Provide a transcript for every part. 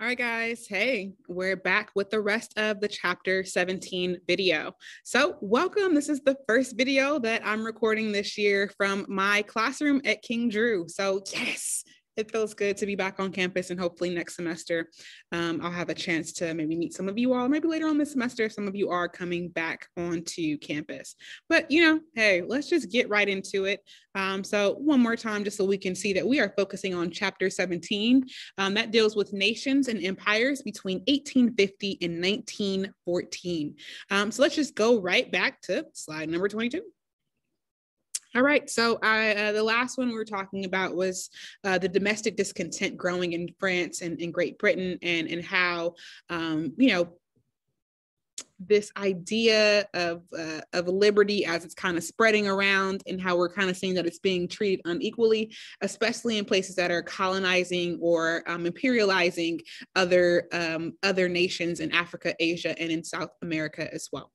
All right, guys. Hey, we're back with the rest of the chapter 17 video. So, welcome. This is the first video that I'm recording this year from my classroom at King Drew. So, yes, it feels good to be back on campus and hopefully next semester um, I'll have a chance to maybe meet some of you all, maybe later on this semester, some of you are coming back onto campus. But you know, hey, let's just get right into it. Um, so one more time, just so we can see that we are focusing on chapter 17 um, that deals with nations and empires between 1850 and 1914. Um, so let's just go right back to slide number 22. All right. So I, uh, the last one we were talking about was uh, the domestic discontent growing in France and in Great Britain, and and how um, you know this idea of uh, of liberty as it's kind of spreading around, and how we're kind of seeing that it's being treated unequally, especially in places that are colonizing or um, imperializing other um, other nations in Africa, Asia, and in South America as well.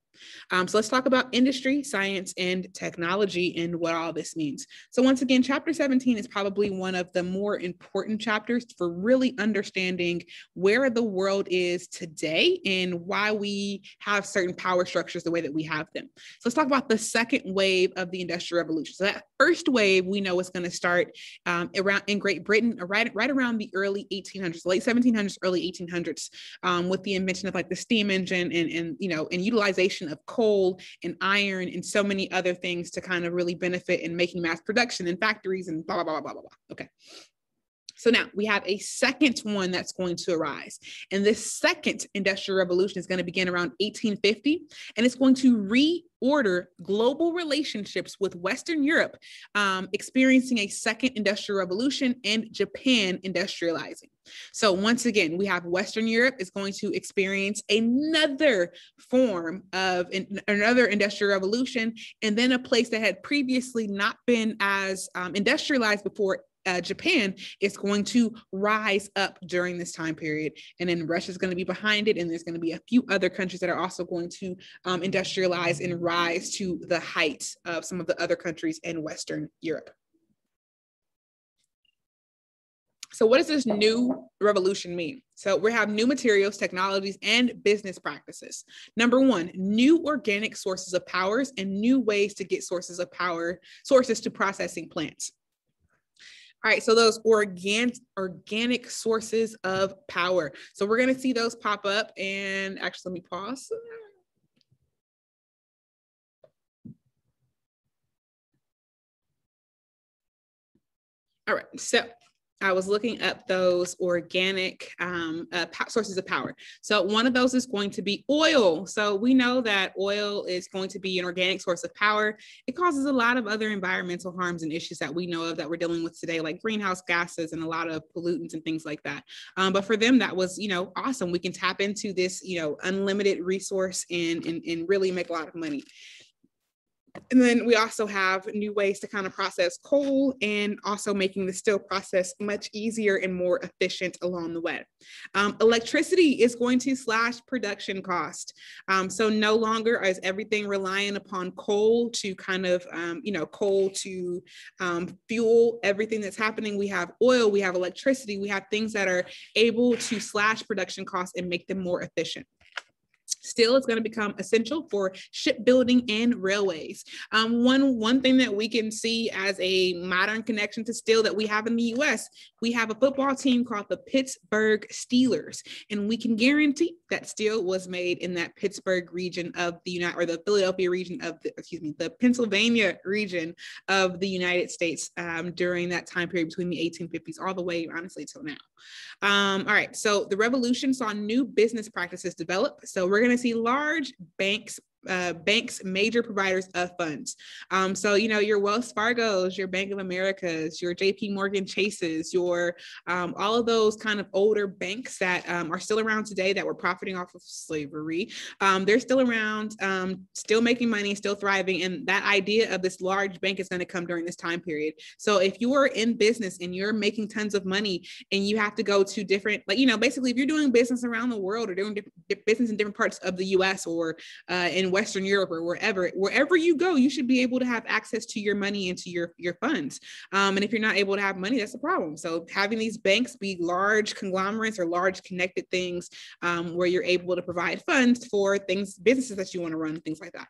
Um, so let's talk about industry, science, and technology and what all this means. So once again, chapter 17 is probably one of the more important chapters for really understanding where the world is today and why we have certain power structures the way that we have them. So let's talk about the second wave of the Industrial Revolution. So that first wave we know is going to start um, around in Great Britain, right, right around the early 1800s, late 1700s, early 1800s, um, with the invention of like the steam engine and, and you know, and utilization production of coal and iron and so many other things to kind of really benefit in making mass production in factories and blah, blah, blah, blah, blah, blah. Okay. So now we have a second one that's going to arise. And this second industrial revolution is going to begin around 1850, and it's going to reorder global relationships with Western Europe, um, experiencing a second industrial revolution and Japan industrializing. So once again, we have Western Europe is going to experience another form of in, another industrial revolution, and then a place that had previously not been as um, industrialized before uh, Japan is going to rise up during this time period. And then Russia is going to be behind it. And there's going to be a few other countries that are also going to um, industrialize and rise to the heights of some of the other countries in Western Europe. So, what does this new revolution mean? So, we have new materials, technologies, and business practices. Number one, new organic sources of powers and new ways to get sources of power, sources to processing plants. All right, so those organic organic sources of power. So we're going to see those pop up and actually let me pause. All right, so I was looking up those organic um, uh, sources of power. So one of those is going to be oil. So we know that oil is going to be an organic source of power. It causes a lot of other environmental harms and issues that we know of that we're dealing with today, like greenhouse gases and a lot of pollutants and things like that. Um, but for them, that was, you know, awesome. We can tap into this, you know, unlimited resource and, and, and really make a lot of money. And then we also have new ways to kind of process coal and also making the steel process much easier and more efficient along the way. Um, electricity is going to slash production cost. Um, so no longer is everything relying upon coal to kind of, um, you know, coal to um, fuel everything that's happening. We have oil, we have electricity, we have things that are able to slash production costs and make them more efficient. Steel is going to become essential for shipbuilding and railways. Um, one, one thing that we can see as a modern connection to steel that we have in the US, we have a football team called the Pittsburgh Steelers, and we can guarantee that steel was made in that Pittsburgh region of the United, or the Philadelphia region of the, excuse me, the Pennsylvania region of the United States um, during that time period between the 1850s all the way, honestly, till now. Um, all right, so the revolution saw new business practices develop. So we're going to see large banks uh, banks major providers of funds. Um, so, you know, your Wells Fargo's, your Bank of America's, your JP Morgan Chases, your um, all of those kind of older banks that um, are still around today that were profiting off of slavery. Um, they're still around, um, still making money, still thriving. And that idea of this large bank is going to come during this time period. So, if you are in business and you're making tons of money and you have to go to different, like, you know, basically, if you're doing business around the world or doing business in different parts of the US or uh, in Western Europe or wherever, wherever you go, you should be able to have access to your money and to your, your funds. Um, and if you're not able to have money, that's a problem. So having these banks be large conglomerates or large connected things um, where you're able to provide funds for things, businesses that you want to run, things like that.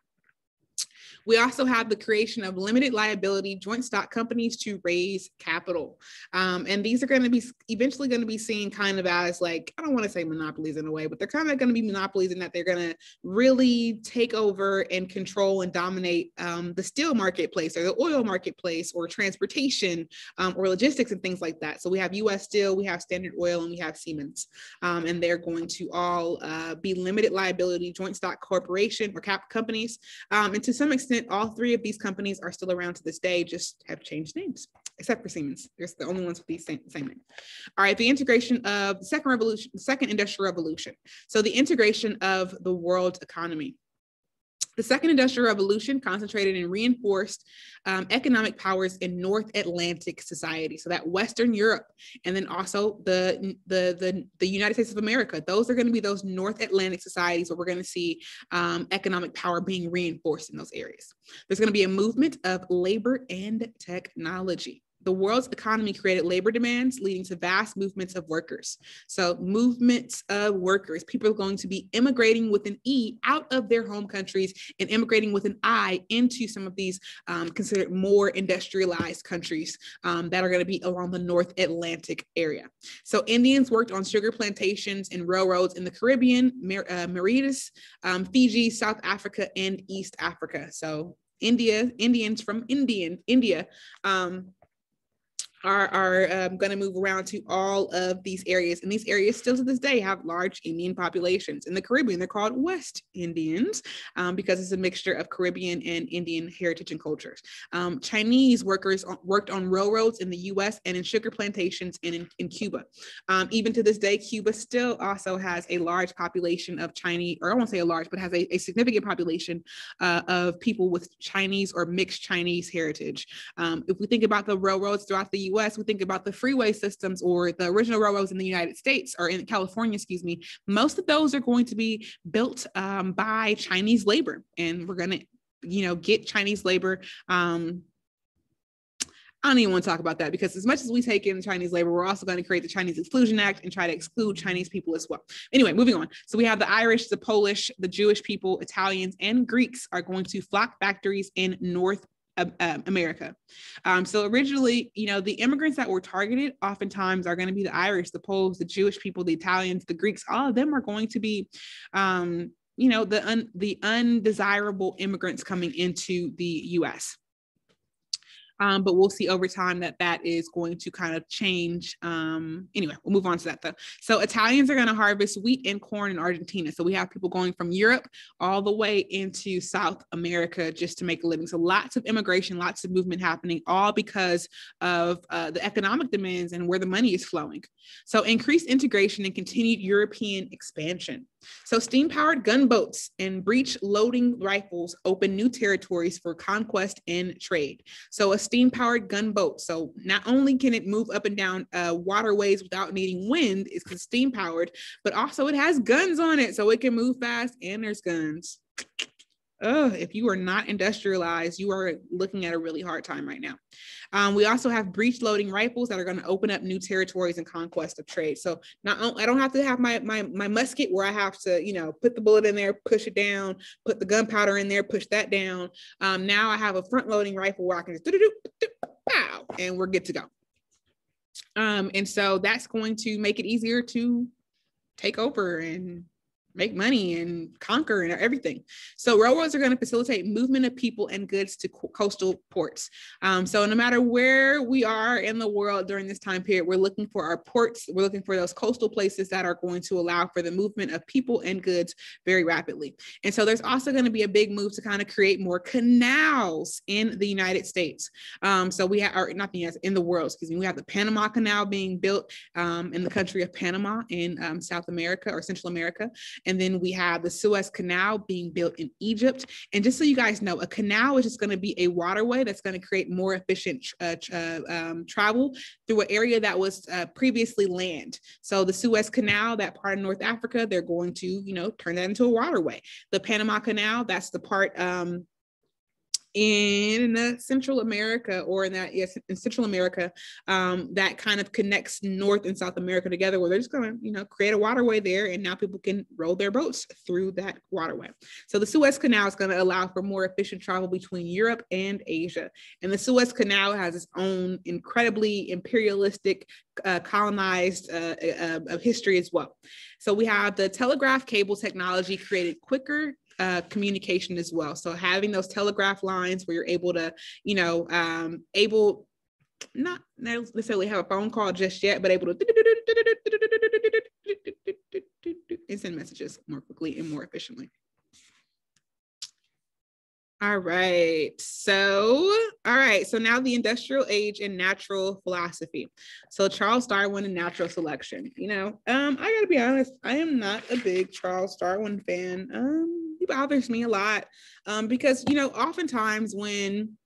We also have the creation of limited liability joint stock companies to raise capital. Um, and these are going to be eventually going to be seen kind of as like, I don't want to say monopolies in a way, but they're kind of going to be monopolies in that they're going to really take over and control and dominate um, the steel marketplace or the oil marketplace or transportation um, or logistics and things like that. So we have US Steel, we have Standard Oil, and we have Siemens. Um, and they're going to all uh, be limited liability joint stock corporation or cap companies. Um, and to some extent, all three of these companies are still around to this day, just have changed names, except for Siemens. They're the only ones with the same, same name. All right, the integration of the second revolution, the second industrial revolution. So the integration of the world economy. The second industrial revolution concentrated and reinforced um, economic powers in North Atlantic society. So that Western Europe, and then also the, the, the, the United States of America. Those are going to be those North Atlantic societies where we're going to see um, economic power being reinforced in those areas. There's going to be a movement of labor and technology the world's economy created labor demands, leading to vast movements of workers. So, movements of workers, people are going to be immigrating with an E out of their home countries and immigrating with an I into some of these um, considered more industrialized countries um, that are going to be along the North Atlantic area. So, Indians worked on sugar plantations and railroads in the Caribbean, Mar- uh, Mauritius, um, Fiji, South Africa, and East Africa. So, India, Indians from Indian, India, um, are, are um, going to move around to all of these areas. And these areas still to this day have large Indian populations. In the Caribbean, they're called West Indians um, because it's a mixture of Caribbean and Indian heritage and cultures. Um, Chinese workers worked on railroads in the US and in sugar plantations and in, in Cuba. Um, even to this day, Cuba still also has a large population of Chinese, or I won't say a large, but has a, a significant population uh, of people with Chinese or mixed Chinese heritage. Um, if we think about the railroads throughout the US, US, we think about the freeway systems or the original railroads in the United States or in California, excuse me, most of those are going to be built um, by Chinese labor. And we're going to, you know, get Chinese labor. Um, I don't even want to talk about that because as much as we take in Chinese labor, we're also going to create the Chinese Exclusion Act and try to exclude Chinese people as well. Anyway, moving on. So we have the Irish, the Polish, the Jewish people, Italians, and Greeks are going to flock factories in North uh, America. Um, so originally, you know, the immigrants that were targeted oftentimes are going to be the Irish, the Poles, the Jewish people, the Italians, the Greeks. All of them are going to be, um, you know, the un- the undesirable immigrants coming into the U.S. Um, but we'll see over time that that is going to kind of change. Um, anyway, we'll move on to that though. So Italians are going to harvest wheat and corn in Argentina. So we have people going from Europe all the way into South America just to make a living. So lots of immigration, lots of movement happening, all because of uh, the economic demands and where the money is flowing. So increased integration and continued European expansion. So, steam powered gunboats and breech loading rifles open new territories for conquest and trade. So, a steam powered gunboat. So, not only can it move up and down uh, waterways without needing wind, it's steam powered, but also it has guns on it. So, it can move fast and there's guns oh, if you are not industrialized, you are looking at a really hard time right now. Um, we also have breech loading rifles that are going to open up new territories and conquest of trade. So not I don't have to have my my my musket where I have to you know put the bullet in there, push it down, put the gunpowder in there, push that down. Um, now I have a front loading rifle where I can just do do do pow, and we're good to go. Um, and so that's going to make it easier to take over and make money and conquer and everything. So railroads are going to facilitate movement of people and goods to co- coastal ports. Um, so no matter where we are in the world during this time period, we're looking for our ports. We're looking for those coastal places that are going to allow for the movement of people and goods very rapidly. And so there's also going to be a big move to kind of create more canals in the United States. Um, so we have, or not the in the world, excuse me, we have the Panama Canal being built um, in the country of Panama in um, South America or Central America. And then we have the Suez Canal being built in Egypt. And just so you guys know, a canal is just going to be a waterway that's going to create more efficient uh, uh, um, travel through an area that was uh, previously land. So the Suez Canal, that part of North Africa, they're going to, you know, turn that into a waterway. The Panama Canal, that's the part um, in Central America or in that yes in Central America um, that kind of connects North and South America together where they're just going to you know create a waterway there and now people can roll their boats through that waterway. So the Suez Canal is going to allow for more efficient travel between Europe and Asia. And the Suez Canal has its own incredibly imperialistic uh, colonized uh, uh, uh history as well. So we have the telegraph cable technology created quicker uh, communication as well. So having those telegraph lines where you're able to, you know, um, able not necessarily have a phone call just yet, but able to and send messages more quickly and more efficiently. All right. So, all right. So now the industrial age and natural philosophy. So Charles Darwin and natural selection. You know, um, I gotta be honest, I am not a big Charles Darwin fan. Um, he bothers me a lot um, because you know oftentimes when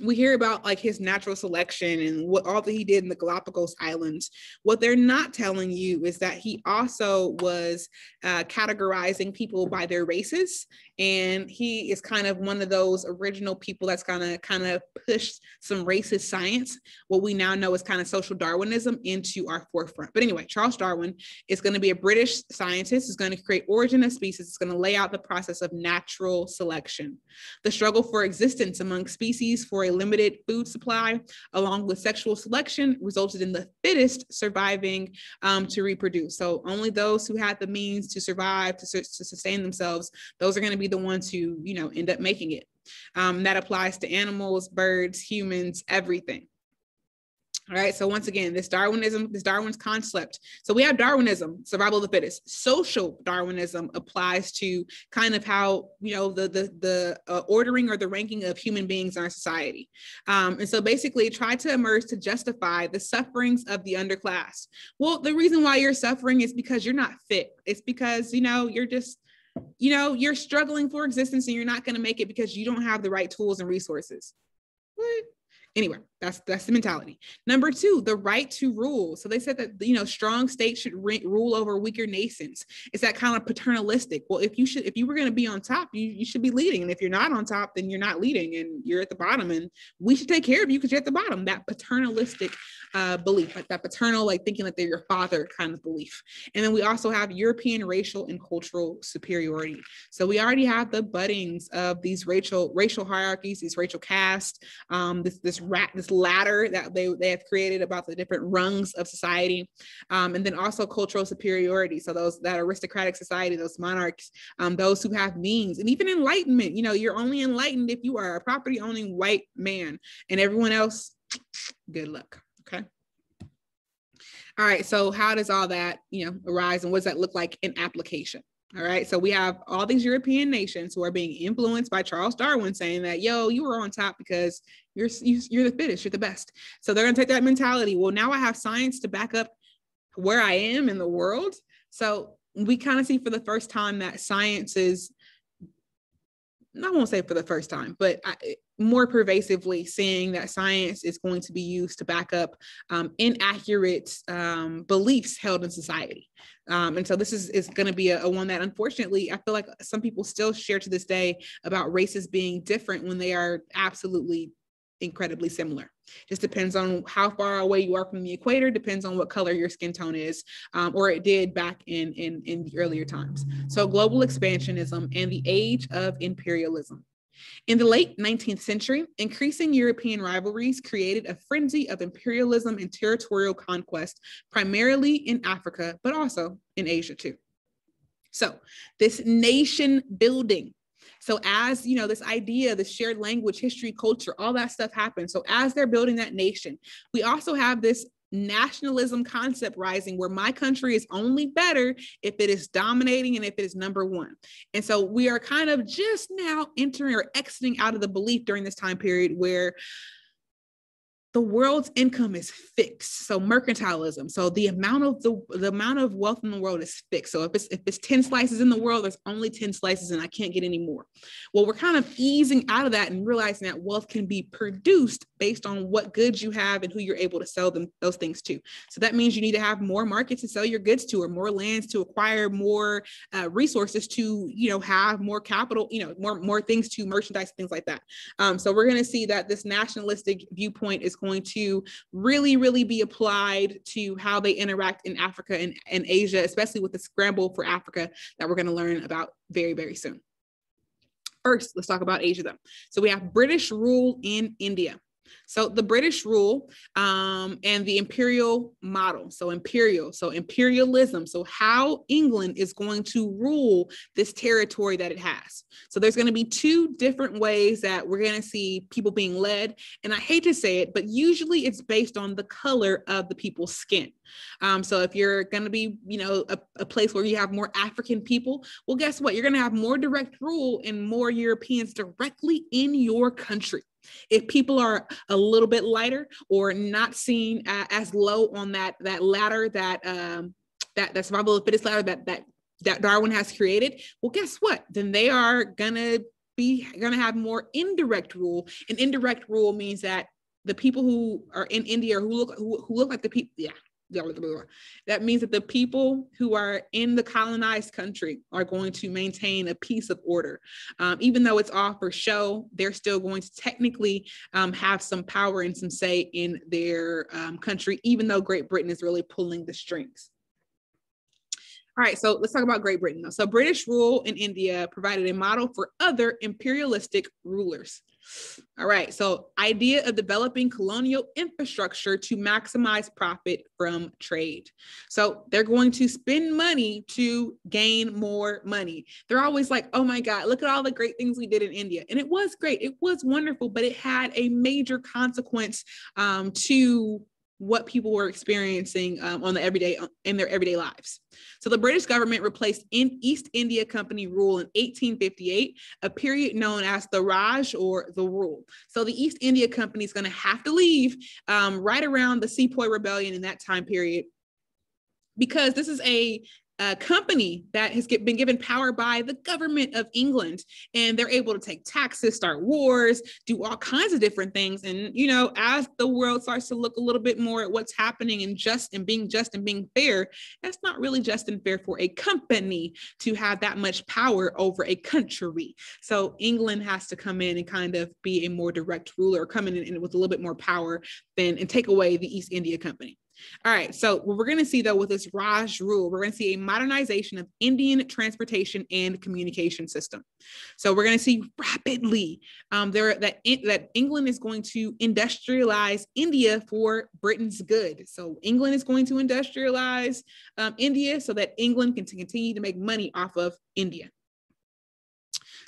we hear about like his natural selection and what all that he did in the Galapagos Islands. What they're not telling you is that he also was uh, categorizing people by their races, and he is kind of one of those original people that's gonna kind of push some racist science, what we now know is kind of social Darwinism, into our forefront. But anyway, Charles Darwin is going to be a British scientist. is going to create origin of species. It's going to lay out the process of natural selection, the struggle for existence among species for a limited food supply, along with sexual selection, resulted in the fittest surviving um, to reproduce. So only those who had the means to survive, to, to sustain themselves, those are going to be the ones who, you know, end up making it. Um, that applies to animals, birds, humans, everything. All right. So once again, this Darwinism, this Darwin's concept. So we have Darwinism, survival of the fittest. Social Darwinism applies to kind of how you know the the the uh, ordering or the ranking of human beings in our society. Um, and so basically, try to emerge to justify the sufferings of the underclass. Well, the reason why you're suffering is because you're not fit. It's because you know you're just you know you're struggling for existence and you're not going to make it because you don't have the right tools and resources. What? Anyway, that's that's the mentality. Number two, the right to rule. So they said that you know strong states should re- rule over weaker nations. It's that kind of paternalistic. Well, if you should, if you were going to be on top, you you should be leading, and if you're not on top, then you're not leading, and you're at the bottom. And we should take care of you because you're at the bottom. That paternalistic uh, belief, like that paternal, like thinking that they're your father kind of belief. And then we also have European racial and cultural superiority. So we already have the buddings of these racial racial hierarchies, these racial castes, um, this this rat this ladder that they they have created about the different rungs of society, um, and then also cultural superiority. So those that aristocratic society, those monarchs, um, those who have means, and even enlightenment. You know, you're only enlightened if you are a property owning white man, and everyone else, good luck. Okay. All right. So how does all that, you know, arise and what does that look like in application? All right. So we have all these European nations who are being influenced by Charles Darwin saying that, yo, you were on top because you're you're the fittest, you're the best. So they're going to take that mentality. Well, now I have science to back up where I am in the world. So we kind of see for the first time that science is I won't say for the first time, but I, more pervasively seeing that science is going to be used to back up um, inaccurate um, beliefs held in society. Um, and so this is, is going to be a, a, one that unfortunately I feel like some people still share to this day about races being different when they are absolutely incredibly similar. Just depends on how far away you are from the equator, depends on what color your skin tone is, um, or it did back in, in, in the earlier times. So global expansionism and the age of imperialism. In the late 19th century, increasing European rivalries created a frenzy of imperialism and territorial conquest, primarily in Africa, but also in Asia too. So, this nation building so as you know, this idea, the shared language, history, culture, all that stuff happens. So as they're building that nation, we also have this nationalism concept rising where my country is only better if it is dominating and if it is number one. And so we are kind of just now entering or exiting out of the belief during this time period where the world's income is fixed. So mercantilism. So the amount of the, the amount of wealth in the world is fixed. So if it's if it's 10 slices in the world, there's only 10 slices and I can't get any more. Well, we're kind of easing out of that and realizing that wealth can be produced based on what goods you have and who you're able to sell them those things to. So that means you need to have more markets to sell your goods to or more lands to acquire more uh, resources to, you know, have more capital, you know, more more things to merchandise, things like that. Um, so we're going to see that this nationalistic viewpoint is going to really, really be applied to how they interact in Africa and, and Asia, especially with the scramble for Africa that we're going to learn about very, very soon. First, let's talk about Asia though. So we have British rule in India. So the British rule um, and the imperial model. So imperial, so imperialism. So how England is going to rule this territory that it has. So there's going to be two different ways that we're going to see people being led. And I hate to say it, but usually it's based on the color of the people's skin. Um, so if you're going to be, you know, a, a place where you have more African people, well, guess what? You're going to have more direct rule and more Europeans directly in your country. If people are a little bit lighter or not seen uh, as low on that that ladder that um, that that survival of the fittest ladder that that that Darwin has created, well, guess what? Then they are gonna be gonna have more indirect rule. And indirect rule means that the people who are in India who look who, who look like the people, yeah, that means that the people who are in the colonized country are going to maintain a piece of order. Um, even though it's all for show, they're still going to technically um, have some power and some say in their um, country, even though Great Britain is really pulling the strings. All right, so let's talk about Great Britain. So British rule in India provided a model for other imperialistic rulers. All right, so idea of developing colonial infrastructure to maximize profit from trade. So they're going to spend money to gain more money. They're always like, oh my God, look at all the great things we did in India. And it was great, it was wonderful, but it had a major consequence um, to what people were experiencing um, on the everyday uh, in their everyday lives. So the British government replaced in East India Company rule in 1858, a period known as the Raj or the Rule. So the East India Company is going to have to leave um, right around the Sepoy Rebellion in that time period because this is a a company that has get, been given power by the government of England, and they're able to take taxes, start wars, do all kinds of different things. And you know, as the world starts to look a little bit more at what's happening and just and being just and being fair, that's not really just and fair for a company to have that much power over a country. So England has to come in and kind of be a more direct ruler, come in and with a little bit more power than and take away the East India Company. All right. So what we're going to see though with this Raj rule, we're going to see a modernization of Indian transportation and communication system. So we're going to see rapidly um, there that that England is going to industrialize India for Britain's good. So England is going to industrialize um, India so that England can continue to make money off of India.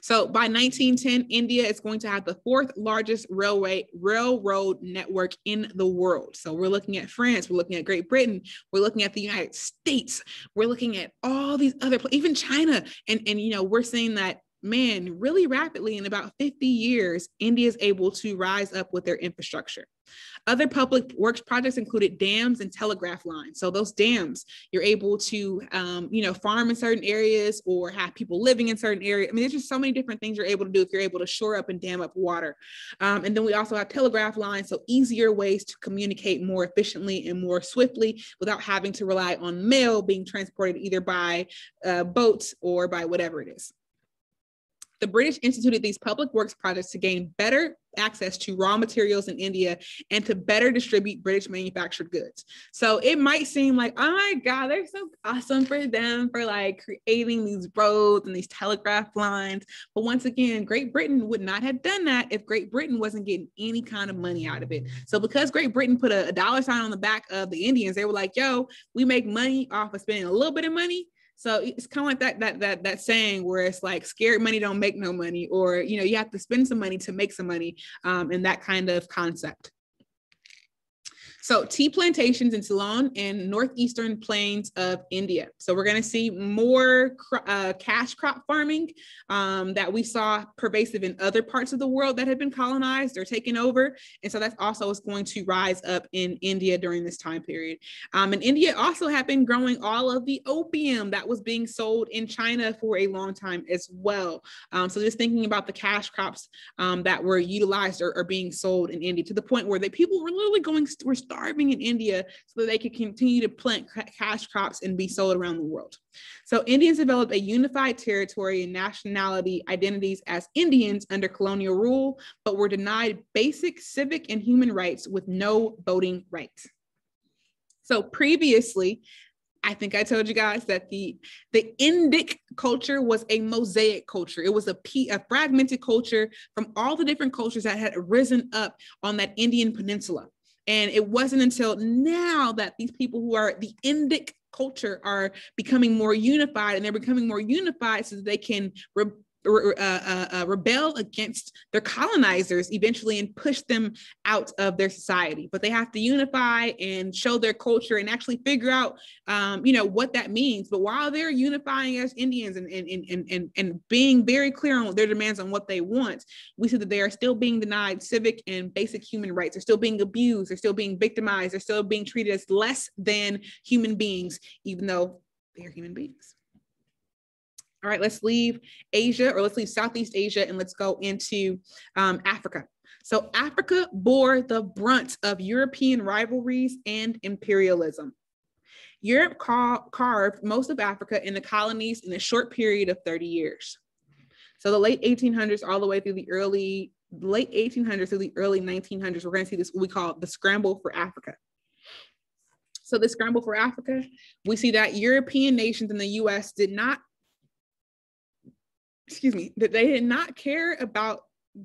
So by 1910, India is going to have the fourth largest railway railroad network in the world. So we're looking at France, we're looking at Great Britain, we're looking at the United States, we're looking at all these other, even China, and and you know we're seeing that man, really rapidly in about 50 years, India is able to rise up with their infrastructure. Other public works projects included dams and telegraph lines. So those dams, you're able to, um, you know, farm in certain areas or have people living in certain areas. I mean, there's just so many different things you're able to do if you're able to shore up and dam up water. Um, and then we also have telegraph lines, so easier ways to communicate more efficiently and more swiftly without having to rely on mail being transported either by uh, boats or by whatever it is the British instituted these public works projects to gain better access to raw materials in India and to better distribute British manufactured goods. So it might seem like, oh my God, they're so awesome for them for like creating these roads and these telegraph lines. But once again, Great Britain would not have done that if Great Britain wasn't getting any kind of money out of it. So because Great Britain put a, a dollar sign on the back of the Indians, they were like, yo, we make money off of spending a little bit of money so it's kind of like that that that that saying where it's like scared money don't make no money, or you know you have to spend some money to make some money, um, and that kind of concept. So tea plantations in Ceylon and northeastern plains of India. So we're going to see more uh, cash crop farming um, that we saw pervasive in other parts of the world that have been colonized or taken over. And so that's also is going to rise up in India during this time period. Um, and India also had been growing all of the opium that was being sold in China for a long time as well. Um, so just thinking about the cash crops um, that were utilized or, or, being sold in India to the point where they people were literally going were in India so that they could continue to plant cash crops and be sold around the world. So Indians developed a unified territory and nationality identities as Indians under colonial rule, but were denied basic civic and human rights with no voting rights. So previously, I think I told you guys that the the Indic culture was a mosaic culture. It was a, a fragmented culture from all the different cultures that had risen up on that Indian peninsula. And it wasn't until now that these people who are the Indic culture are becoming more unified and they're becoming more unified so that they can re- uh, uh, uh, rebel against their colonizers eventually and push them out of their society. But they have to unify and show their culture and actually figure out, um, you know, what that means. But while they're unifying as Indians and, and, and, and, and being very clear on their demands on what they want, we see that they are still being denied civic and basic human rights. They're still being abused. They're still being victimized. They're still being treated as less than human beings, even though they're human beings. All right, let's leave Asia or let's leave Southeast Asia and let's go into um, Africa. So Africa bore the brunt of European rivalries and imperialism. Europe ca carved most of Africa in the colonies in a short period of 30 years. So the late 1800s all the way through the early late 1800s through the early 1900s, we're going to see this what we call the scramble for Africa. So the scramble for Africa, we see that European nations in the US did not excuse me, that they did not care about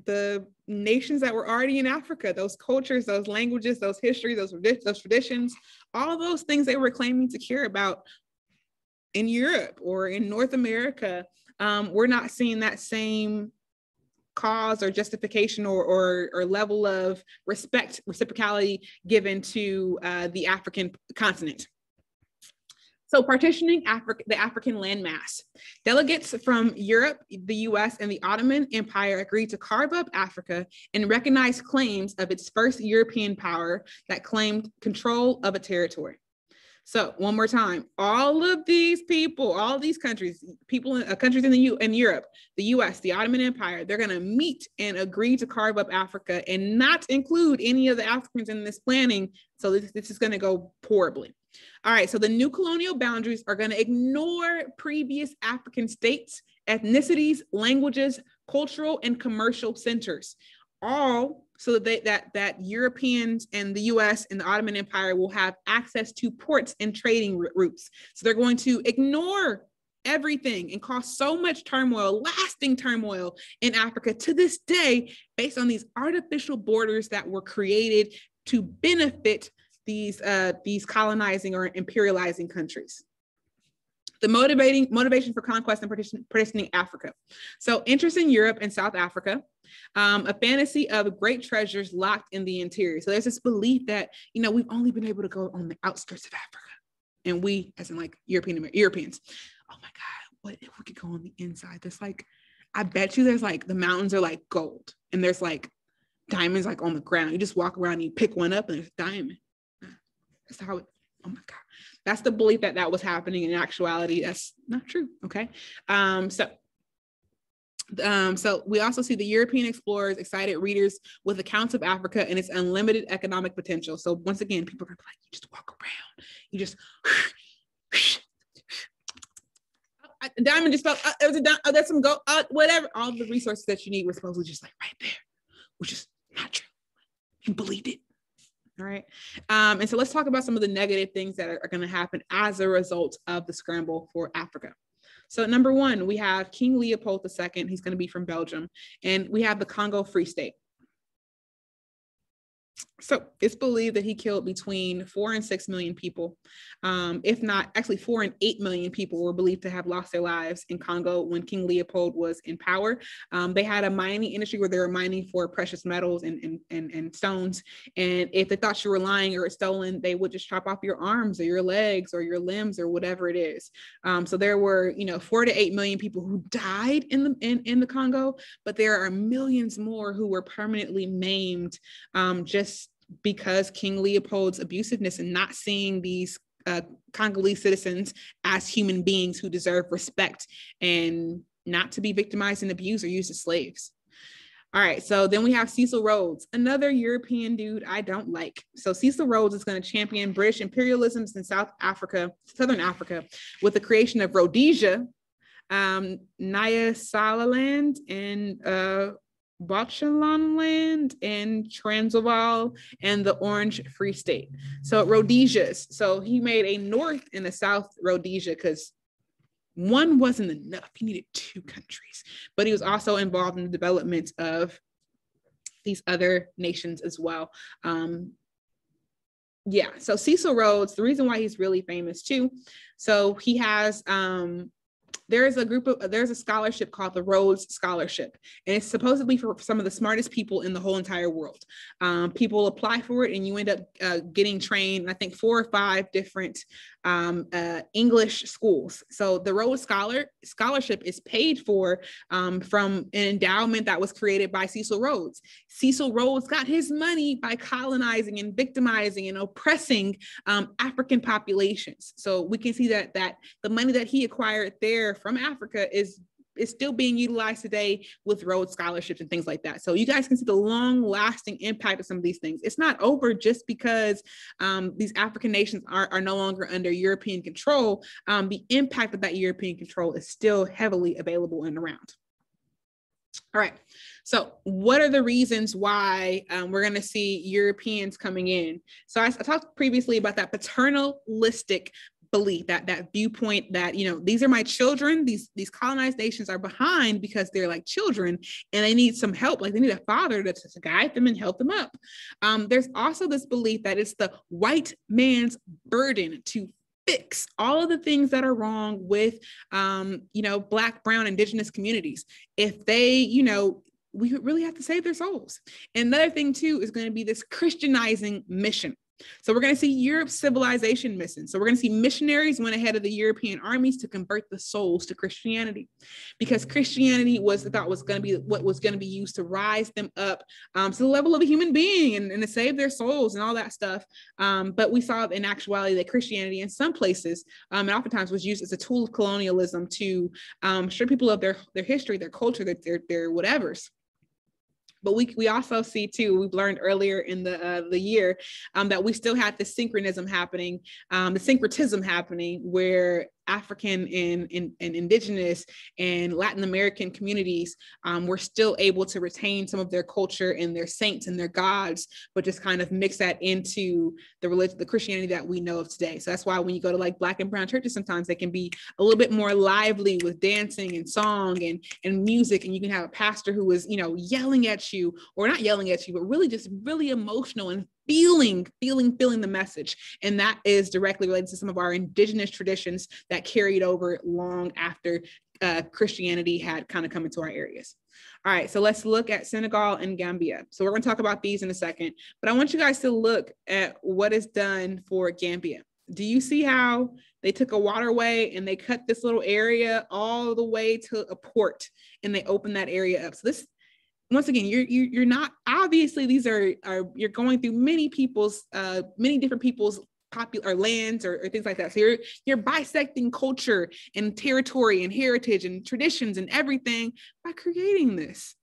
the nations that were already in Africa, those cultures, those languages, those histories, those, those traditions, all those things they were claiming to care about in Europe or in North America. Um, we're not seeing that same cause or justification or, or, or level of respect, reciprocality given to uh, the African continent. So partitioning Africa, the African landmass. Delegates from Europe, the US, and the Ottoman Empire agreed to carve up Africa and recognize claims of its first European power that claimed control of a territory. So one more time, all of these people, all these countries, people in uh, countries in the U in Europe, the U.S., the Ottoman Empire, they're going to meet and agree to carve up Africa and not include any of the Africans in this planning. So this, this is going to go horribly. All right, so the new colonial boundaries are going to ignore previous African states, ethnicities, languages, cultural, and commercial centers, all so that they, that that Europeans and the U.S. and the Ottoman Empire will have access to ports and trading routes. So they're going to ignore everything and cause so much turmoil, lasting turmoil in Africa to this day, based on these artificial borders that were created to benefit these uh, these colonizing or imperializing countries. The motivating motivation for conquest and partition, partitioning Africa. So interest in Europe and South Africa, um, a fantasy of great treasures locked in the interior. So there's this belief that you know we've only been able to go on the outskirts of Africa, and we, as in like European Europeans, oh my God, what if we could go on the inside? There's like, I bet you there's like the mountains are like gold, and there's like diamonds like on the ground. You just walk around and you pick one up, and there's a diamond. That's how it, oh my God. That's the belief that that was happening in actuality. That's not true. Okay. Um, so um, so we also see the European explorers excited readers with accounts of Africa and its unlimited economic potential. So once again, people are like, you just walk around, you just diamond just fell. Uh, there was a oh, that's some gold, uh, whatever. All the resources that you need were supposedly just like right there, which is not true. You believed it. All right. Um, and so let's talk about some of the negative things that are, are going to happen as a result of the scramble for Africa. So, number one, we have King Leopold II. He's going to be from Belgium. And we have the Congo Free State. So it's believed that he killed between four and six million people. Um, if not, actually, four and eight million people were believed to have lost their lives in Congo when King Leopold was in power. Um, they had a mining industry where they were mining for precious metals and, and, and, and stones. And if they thought you were lying or stolen, they would just chop off your arms or your legs or your limbs or whatever it is. Um, so there were, you know, four to eight million people who died in the in, in the Congo, but there are millions more who were permanently maimed um, just because King Leopold's abusiveness and not seeing these uh, Congolese citizens as human beings who deserve respect and not to be victimized and abused or used as slaves. All right, so then we have Cecil Rhodes, another European dude I don't like. So Cecil Rhodes is going to champion British imperialism in South Africa, Southern Africa, with the creation of Rhodesia, um, Nyasaland, and uh, Bechuanaland and Transvaal and the Orange Free State. So Rhodesia's. So he made a North and a South Rhodesia because one wasn't enough. He needed two countries. But he was also involved in the development of these other nations as well. Um, yeah, so Cecil Rhodes, the reason why he's really famous too. So he has um, there is a group of there's a scholarship called the Rhodes Scholarship, and it's supposedly for some of the smartest people in the whole entire world. Um, people apply for it, and you end up uh, getting trained. I think four or five different um, uh, English schools. So the Rhodes Scholar Scholarship is paid for um, from an endowment that was created by Cecil Rhodes. Cecil Rhodes got his money by colonizing and victimizing and oppressing um, African populations. So we can see that that the money that he acquired there from Africa is is still being utilized today with Rhodes scholarships and things like that. So you guys can see the long lasting impact of some of these things. It's not over just because um, these African nations are, are no longer under European control. Um, the impact of that European control is still heavily available and around. All right. So, what are the reasons why um, we're going to see Europeans coming in? So, I, I, talked previously about that paternalistic belief that that viewpoint that you know these are my children these these colonized nations are behind because they're like children and they need some help like they need a father to, to guide them and help them up um, there's also this belief that it's the white man's burden to fix all of the things that are wrong with um, you know black brown indigenous communities if they you know we really have to save their souls. Another thing, too, is going to be this Christianizing mission. So we're going to see Europe's civilization missing. So we're going to see missionaries went ahead of the European armies to convert the souls to Christianity, because Christianity was thought was going to be what was going to be used to rise them up um, to the level of a human being and, and to save their souls and all that stuff. Um, but we saw in actuality that Christianity in some places um, and oftentimes was used as a tool of colonialism to um, strip people of their their history, their culture, their their, their whatevers. But we, we also see too, we've learned earlier in the uh, the year um, that we still had the synchronism happening, um, the syncretism happening, where African and, and, and, indigenous and Latin American communities um, were still able to retain some of their culture and their saints and their gods, but just kind of mix that into the religion, the Christianity that we know of today. So that's why when you go to like black and brown churches, sometimes they can be a little bit more lively with dancing and song and, and music. And you can have a pastor who is, you know, yelling at you or not yelling at you, but really just really emotional and feeling, feeling, feeling the message. And that is directly related to some of our indigenous traditions that carried over long after uh, Christianity had kind of come into our areas. All right, so let's look at Senegal and Gambia. So we're going to talk about these in a second, but I want you guys to look at what is done for Gambia. Do you see how they took a waterway and they cut this little area all the way to a port and they opened that area up? So this once again you're you're not obviously these are are you're going through many people's uh many different people's popular lands or, or, things like that. So you're you're bisecting culture and territory and heritage and traditions and everything by creating this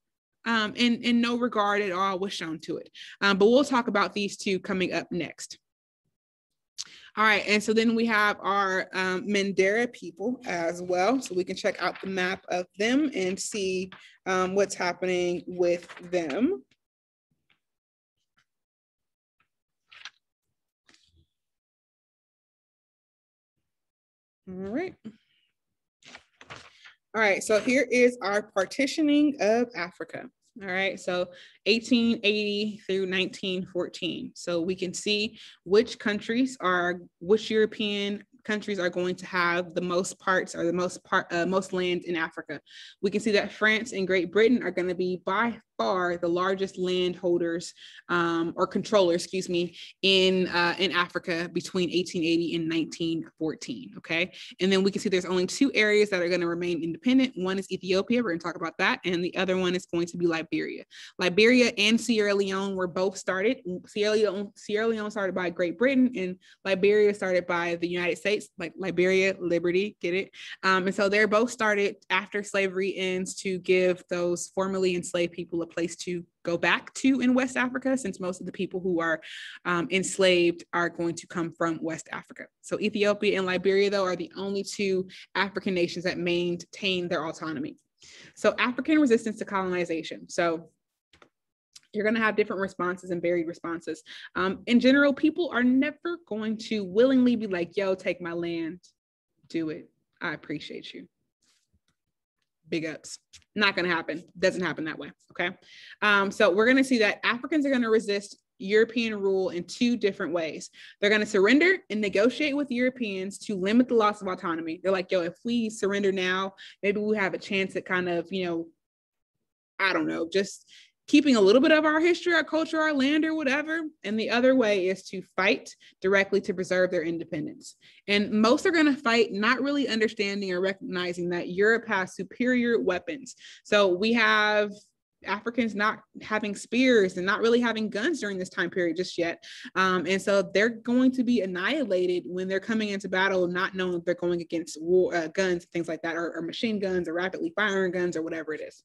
um and in no regard at all was shown to it. Um, but we'll talk about these two coming up next all right, and so then we have our um, Mandera people as well. So we can check out the map of them and see um, what's happening with them. All right. All right, so here is our partitioning of Africa. All right, so 1880 through 1914. So we can see which countries are, which European countries are going to have the most parts or the most part, uh, most land in Africa. We can see that France and Great Britain are going to be by far the largest landholders um, or controllers, excuse me, in uh, in Africa between 1880 and 1914. Okay, and then we can see there's only two areas that are going to remain independent. One is Ethiopia. We're going to talk about that, and the other one is going to be Liberia. Liberia and Sierra Leone were both started. Sierra Leone, Sierra Leone started by Great Britain, and Liberia started by the United States. Like Liberia, liberty, get it? Um, and so they're both started after slavery ends to give those formerly enslaved people a place to go back to in West Africa, since most of the people who are um, enslaved are going to come from West Africa. So Ethiopia and Liberia, though, are the only two African nations that maintain their autonomy. So African resistance to colonization. So you're going to have different responses and varied responses. Um, in general, people are never going to willingly be like, yo, take my land, do it. I appreciate you big ups. Not going to happen. Doesn't happen that way. Okay. Um, so we're going to see that Africans are going to resist European rule in two different ways. They're going to surrender and negotiate with Europeans to limit the loss of autonomy. They're like, yo, if we surrender now, maybe we have a chance at kind of, you know, I don't know, just keeping a little bit of our history, our culture, our land, or whatever. And the other way is to fight directly to preserve their independence. And most are going to fight not really understanding or recognizing that Europe has superior weapons. So we have Africans not having spears and not really having guns during this time period just yet. Um, and so they're going to be annihilated when they're coming into battle, not knowing that they're going against war, uh, guns, things like that, or, or machine guns or rapidly firing guns or whatever it is.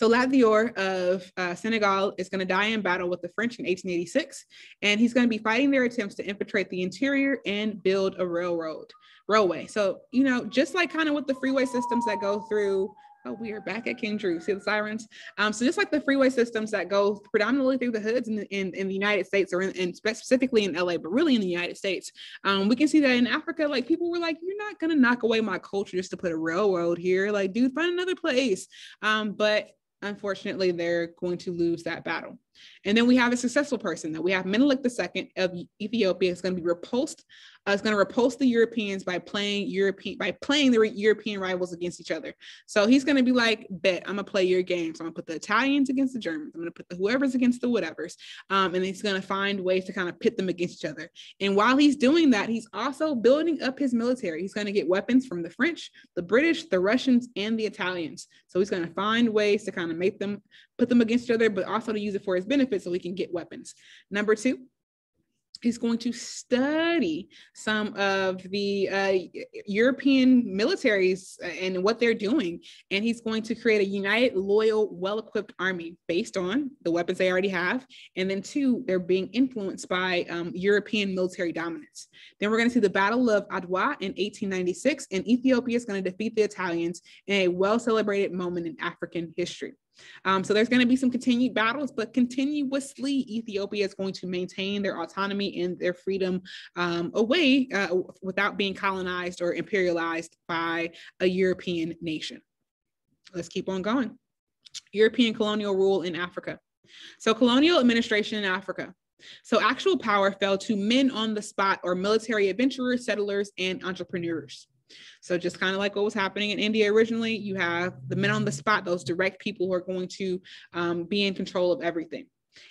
So Lat of uh, Senegal is going to die in battle with the French in 1886, and he's going to be fighting their attempts to infiltrate the interior and build a railroad railway. So you know, just like kind of with the freeway systems that go through Oh, we are back at King Drew. See the sirens? Um, so just like the freeway systems that go predominantly through the hoods in the, in, in the United States or in, in, specifically in LA, but really in the United States, um, we can see that in Africa, like people were like, you're not going to knock away my culture just to put a railroad here. Like, dude, find another place. Um, but unfortunately, they're going to lose that battle. And then we have a successful person that we have Menelik II of Ethiopia is going to be repulsed. Uh, going to repulse the Europeans by playing European by playing the European rivals against each other. So he's going to be like, "Bet I'm gonna play your games. I'm gonna put the Italians against the Germans. I'm gonna put the whoever's against the whatevers." Um, and he's going to find ways to kind of pit them against each other. And while he's doing that, he's also building up his military. He's going to get weapons from the French, the British, the Russians, and the Italians. So he's going to find ways to kind of make them put them against each other, but also to use it for his benefit so he can get weapons. Number two, he's going to study some of the uh, European militaries and what they're doing. And he's going to create a united, loyal, well equipped army based on the weapons they already have. And then, two, they're being influenced by um, European military dominance. Then we're going to see the Battle of Adwa in 1896, and Ethiopia is going to defeat the Italians in a well celebrated moment in African history. Um, so there's going to be some continued battles, but continuously, Ethiopia is going to maintain their autonomy and their freedom um, away uh, without being colonized or imperialized by a European nation. Let's keep on going. European colonial rule in Africa. So, colonial administration in Africa. So, actual power fell to men on the spot or military adventurers, settlers, and entrepreneurs. So just kind of like what was happening in India originally, you have the men on the spot, those direct people who are going to um, be in control of everything.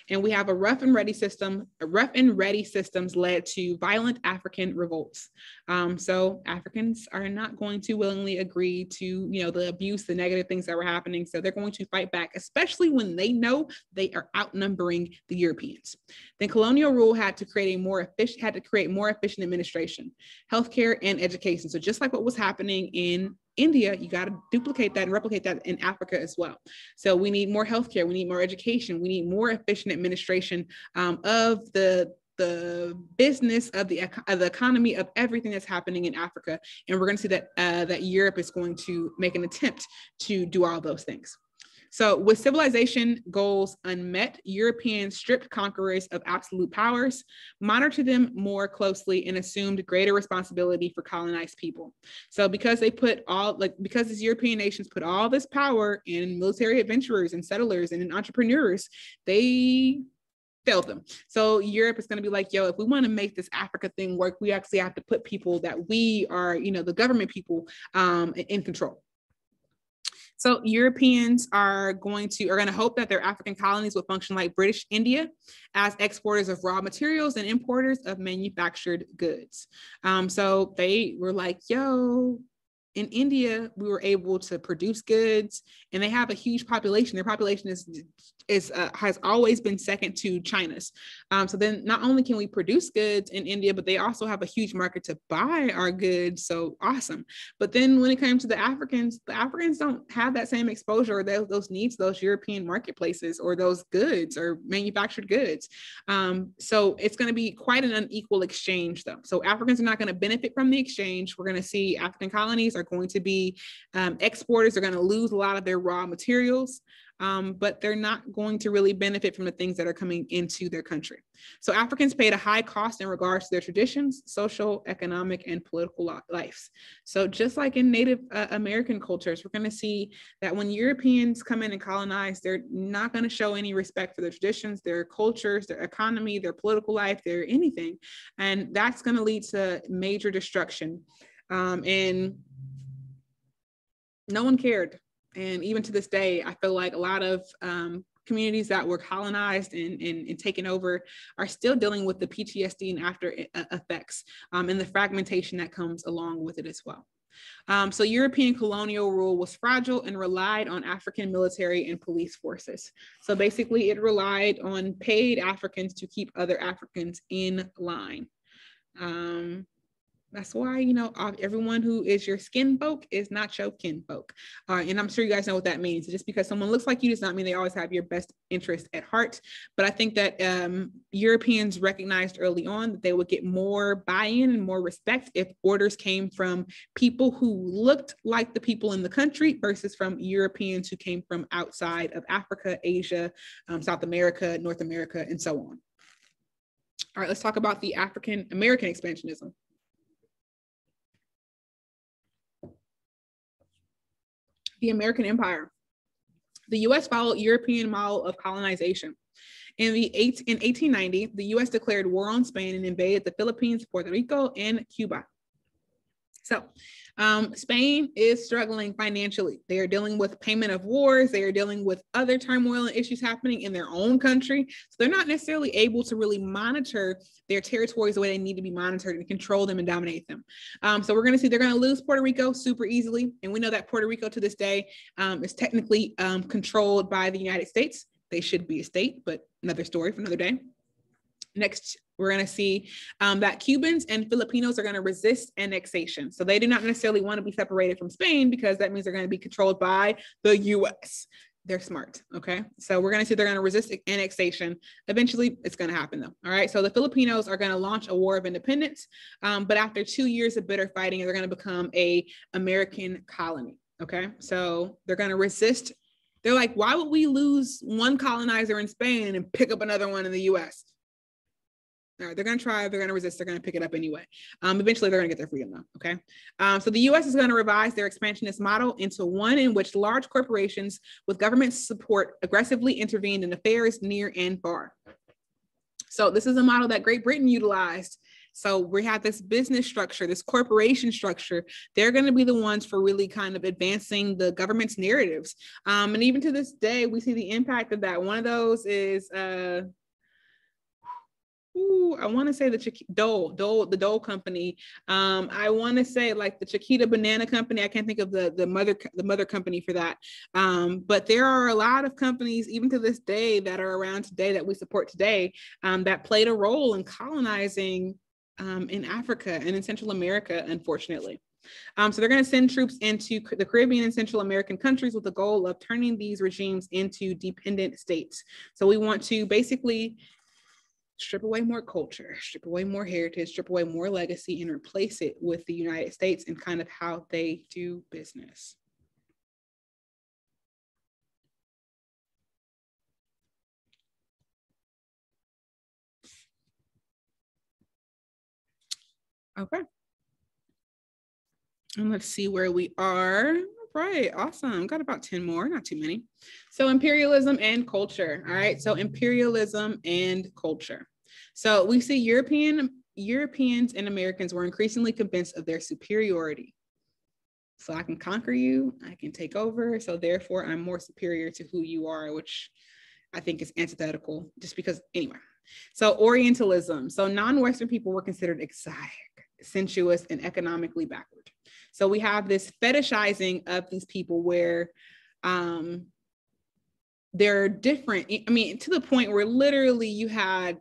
And we have a rough and ready system. Rough and ready systems led to violent African revolts. Um, so Africans are not going to willingly agree to, you know, the abuse, the negative things that were happening. So they're going to fight back, especially when they know they are outnumbering the Europeans. Then colonial rule had to create a more efficient, had to create more efficient administration, healthcare, and education. So just like what was happening in India, you got to duplicate that and replicate that in Africa as well. So we need more healthcare, we need more education, we need more efficient administration um, of the the business of the, of the economy of everything that's happening in Africa, and we're going to see that uh, that Europe is going to make an attempt to do all those things. So, with civilization goals unmet, Europeans stripped conquerors of absolute powers, monitored them more closely, and assumed greater responsibility for colonized people. So, because they put all, like, because these European nations put all this power in military adventurers and settlers and entrepreneurs, they failed them. So Europe is going to be like, yo, if we want to make this Africa thing work, we actually have to put people that we are, you know, the government people um, in control. So Europeans are going to are going to hope that their African colonies will function like British India as exporters of raw materials and importers of manufactured goods. Um, so they were like, yo, in India, we were able to produce goods, and they have a huge population. Their population is is uh, has always been second to China's. Um, so then, not only can we produce goods in India, but they also have a huge market to buy our goods. So awesome! But then, when it comes to the Africans, the Africans don't have that same exposure or those, those needs, those European marketplaces or those goods or manufactured goods. Um, so it's going to be quite an unequal exchange, though. So Africans are not going to benefit from the exchange. We're going to see African colonies are going to be um, exporters are going to lose a lot of their raw materials um, but they're not going to really benefit from the things that are coming into their country. So Africans paid a high cost in regards to their traditions, social, economic, and political lives. So just like in Native uh, American cultures, we're going to see that when Europeans come in and colonize, they're not going to show any respect for their traditions, their cultures, their economy, their political life, their anything. And that's going to lead to major destruction. Um, and no one cared and even to this day, I feel like a lot of um, communities that were colonized and, and, and, taken over are still dealing with the PTSD and after effects um, and the fragmentation that comes along with it as well. Um, so European colonial rule was fragile and relied on African military and police forces. So basically it relied on paid Africans to keep other Africans in line. Um, that's why, you know, everyone who is your skin folk is not your kin folk. Uh, and I'm sure you guys know what that means. Just because someone looks like you does not mean they always have your best interest at heart. But I think that um, Europeans recognized early on that they would get more buy in and more respect if orders came from people who looked like the people in the country versus from Europeans who came from outside of Africa, Asia, um, South America, North America, and so on. All right, let's talk about the African American expansionism. The American Empire. The US followed European model of colonization. In, the eight, in 1890, the US declared war on Spain and invaded the Philippines, Puerto Rico, and Cuba. So um, Spain is struggling financially. They are dealing with payment of wars. They are dealing with other turmoil and issues happening in their own country. So they're not necessarily able to really monitor their territories the way they need to be monitored and control them and dominate them. Um, so we're going to see they're going to lose Puerto Rico super easily. And we know that Puerto Rico to this day um, is technically um, controlled by the United States. They should be a state, but another story for another day. Next, we're going to see um, that Cubans and Filipinos are going to resist annexation. So they do not necessarily want to be separated from Spain because that means they're going to be controlled by the US. They're smart. Okay. So we're going to see they're going to resist annexation. Eventually, it's going to happen though. All right. So the Filipinos are going to launch a war of independence. Um, but after two years of bitter fighting, they're going to become a American colony. Okay. So they're going to resist. They're like, why would we lose one colonizer in Spain and pick up another one in the US? All right, they're going to try, they're going to resist, they're going to pick it up anyway. Um, eventually, they're going to get their freedom, though. Okay. Um, so the US is going to revise their expansionist model into one in which large corporations with government support aggressively intervened in affairs near and far. So this is a model that Great Britain utilized. So we have this business structure, this corporation structure. They're going to be the ones for really kind of advancing the government's narratives. Um, and even to this day, we see the impact of that. One of those is uh, Ooh, I want to say the Ch- Dole, Dole, the Dole company. Um, I want to say like the Chiquita Banana Company. I can't think of the the mother the mother company for that. Um, but there are a lot of companies, even to this day, that are around today that we support today um, that played a role in colonizing um, in Africa and in Central America, unfortunately. Um, so they're going to send troops into the Caribbean and Central American countries with the goal of turning these regimes into dependent states. So we want to basically strip away more culture, strip away more heritage, strip away more legacy, and replace it with the United States and kind of how they do business. Okay. And let's see where we are. Right, awesome. Got about 10 more, not too many. So, imperialism and culture. All right. So, imperialism and culture. So, we see European Europeans and Americans were increasingly convinced of their superiority. So, I can conquer you, I can take over. So, therefore, I'm more superior to who you are, which I think is antithetical, just because, anyway. So, Orientalism. So, non Western people were considered exotic, sensuous, and economically backward. So we have this fetishizing of these people where um, they're different. I mean, to the point where literally you had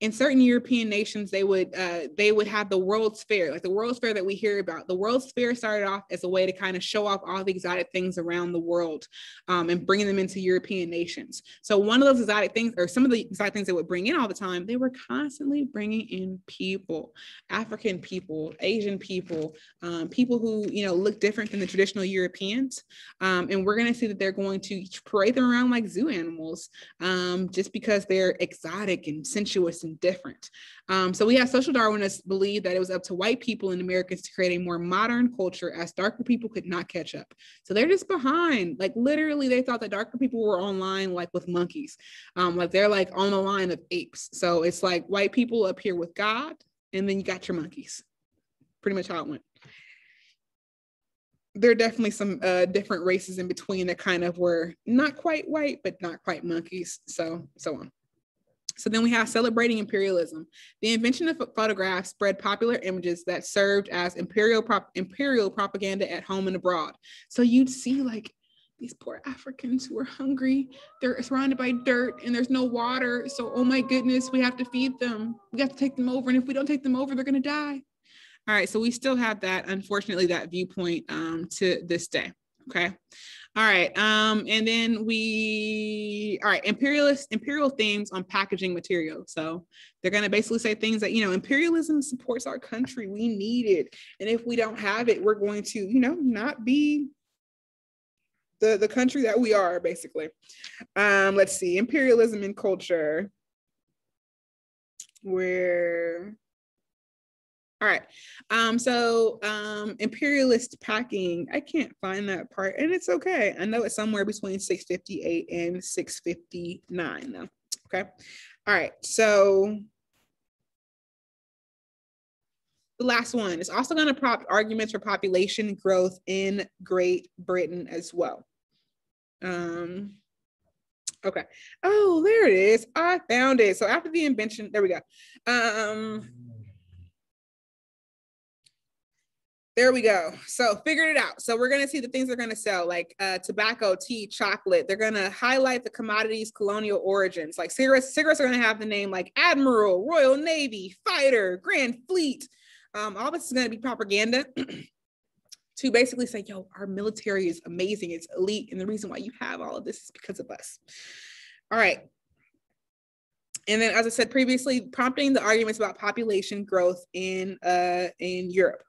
in certain European nations, they would uh, they would have the World's Fair, like the World's Fair that we hear about. The World's Fair started off as a way to kind of show off all the exotic things around the world um, and bringing them into European nations. So one of those exotic things, or some of the exotic things they would bring in all the time, they were constantly bringing in people, African people, Asian people, um, people who you know look different than the traditional Europeans, um, and we're going to see that they're going to parade them around like zoo animals, um, just because they're exotic and sensuous. And different. Um, so we have social Darwinists believe that it was up to white people and Americans to create a more modern culture as darker people could not catch up. So they're just behind. Like literally, they thought that darker people were online like with monkeys. Um, like they're like on the line of apes. So it's like white people up here with God, and then you got your monkeys. Pretty much how it went there are definitely some uh, different races in between that kind of were not quite white, but not quite monkeys. So, so on. So then we have celebrating imperialism. The invention of photographs spread popular images that served as imperial prop- imperial propaganda at home and abroad. So you'd see like these poor Africans who are hungry. They're surrounded by dirt and there's no water. So, oh my goodness, we have to feed them. We have to take them over. And if we don't take them over, they're going to die. All right. So, we still have that, unfortunately, that viewpoint um, to this day. Okay. All right. Um, and then we, all right, imperialist, imperial themes on packaging material. So they're going to basically say things that, you know, imperialism supports our country. We need it. And if we don't have it, we're going to, you know, not be the, the country that we are, basically. Um, let's see, imperialism and culture. Where all right. Um, so um, imperialist packing, I can't find that part, and it's okay. I know it's somewhere between 658 and 659 though. Okay. All right. So the last one is also going to prop arguments for population growth in Great Britain as well. Um, okay. Oh, there it is. I found it. So after the invention, there we go. Um, There we go. So figured it out. So we're going to see the things they're going to sell like uh, tobacco, tea, chocolate. They're going to highlight the commodities' colonial origins. Like cigarettes, cigarettes are going to have the name like Admiral, Royal Navy, Fighter, Grand Fleet. Um, all this is going to be propaganda to basically say, yo, our military is amazing. It's elite. And the reason why you have all of this is because of us. All right. And then, as I said previously, prompting the arguments about population growth in uh, in Europe.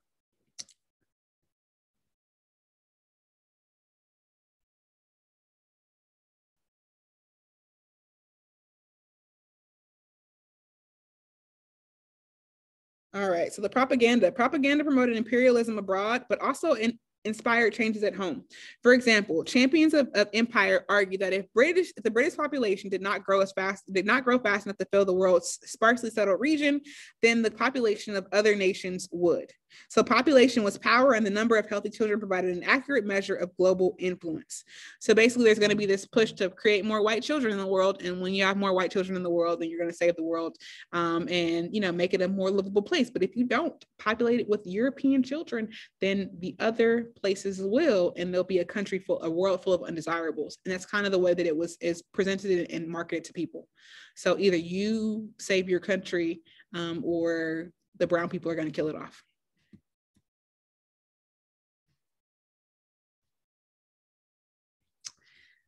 All right. So the propaganda, propaganda promoted imperialism abroad, but also in, inspired changes at home. For example, champions of, of empire argue that if British, if the British population did not grow as fast, did not grow fast enough to fill the world's sparsely settled region, then the population of other nations would. So population was power and the number of healthy children provided an accurate measure of global influence. So basically there's going to be this push to create more white children in the world. And when you have more white children in the world, then you're going to save the world um, and, you know, make it a more livable place. But if you don't populate it with European children, then the other places will, and there'll be a country full, a world full of undesirables. And that's kind of the way that it was is presented and marketed to people. So either you save your country um, or the brown people are going to kill it off.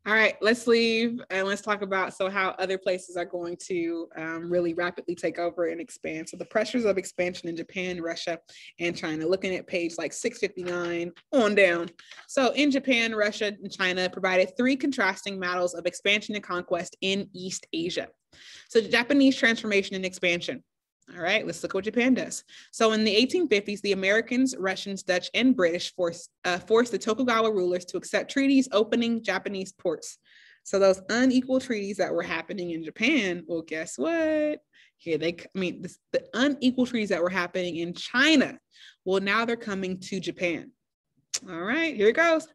All right, let's leave and let's talk about so how other places are going to um, really rapidly take over and expand. So the pressures of expansion in Japan, Russia, and China. Looking at page like 659 on down. So in Japan, Russia, and China provided three contrasting models of expansion and conquest in East Asia. So Japanese transformation and expansion. All right, let's look at what Japan does. So in the 1850s, the Americans, Russians, Dutch, and British forced, uh, forced the Tokugawa rulers to accept treaties opening Japanese ports. So those unequal treaties that were happening in Japan, well, guess what? Here they, I mean, this, the unequal treaties that were happening in China, well, now they're coming to Japan. All right, here it goes.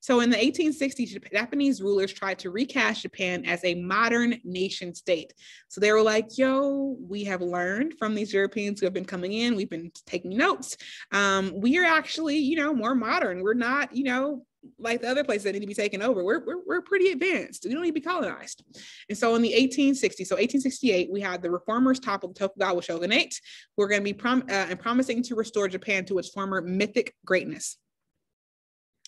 So in the 1860s, Japanese rulers tried to recast Japan as a modern nation state. So they were like, yo, we have learned from these Europeans who have been coming in, we've been taking notes. Um, we are actually, you know, more modern. We're not, you know, like the other places that need to be taken over. We're, we're, we're pretty advanced. We don't need to be colonized. And so in the 1860s, so 1868, we had the reformers toppled the Tokugawa shogunate. We're going to be prom- uh, and promising to restore Japan to its former mythic greatness.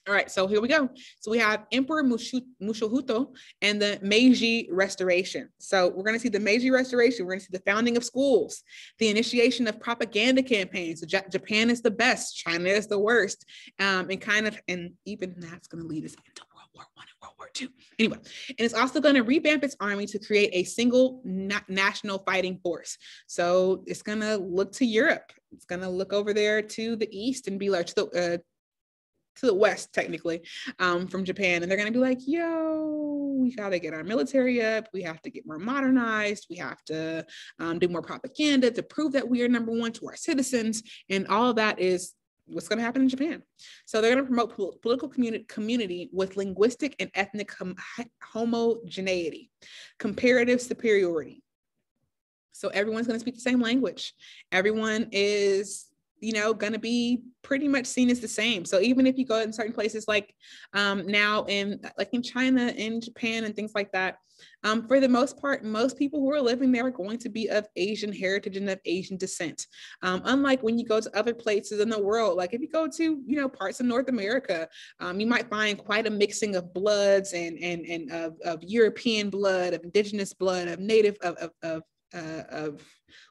All right, so here we go. So we have Emperor Mutsuhito and the Meiji Restoration. So we're going to see the Meiji Restoration. We're going to see the founding of schools, the initiation of propaganda campaigns. So J- Japan is the best, China is the worst, um, and kind of, and even that's going to lead us into World War One and World War Two. Anyway, and it's also going to revamp its army to create a single na- national fighting force. So it's going to look to Europe. It's going to look over there to the east and be like to the uh, to the west technically um, from japan and they're going to be like yo we got to get our military up. We have to get more modernized. We have to um, do more propaganda to prove that we are number one to our citizens and all of that is what's going to happen in japan. So they're going to promote pol- political community, community with linguistic and ethnic hom- homogeneity comparative superiority. So everyone's going to speak the same language. Everyone is you know, going to be pretty much seen as the same. So even if you go in certain places like um, now in like in China, in Japan, and things like that, um, for the most part, most people who are living there are going to be of Asian heritage and of Asian descent. Um, unlike when you go to other places in the world, like if you go to you know parts of North America, um, you might find quite a mixing of bloods and and and of, of European blood, of indigenous blood, of native of of of, uh, of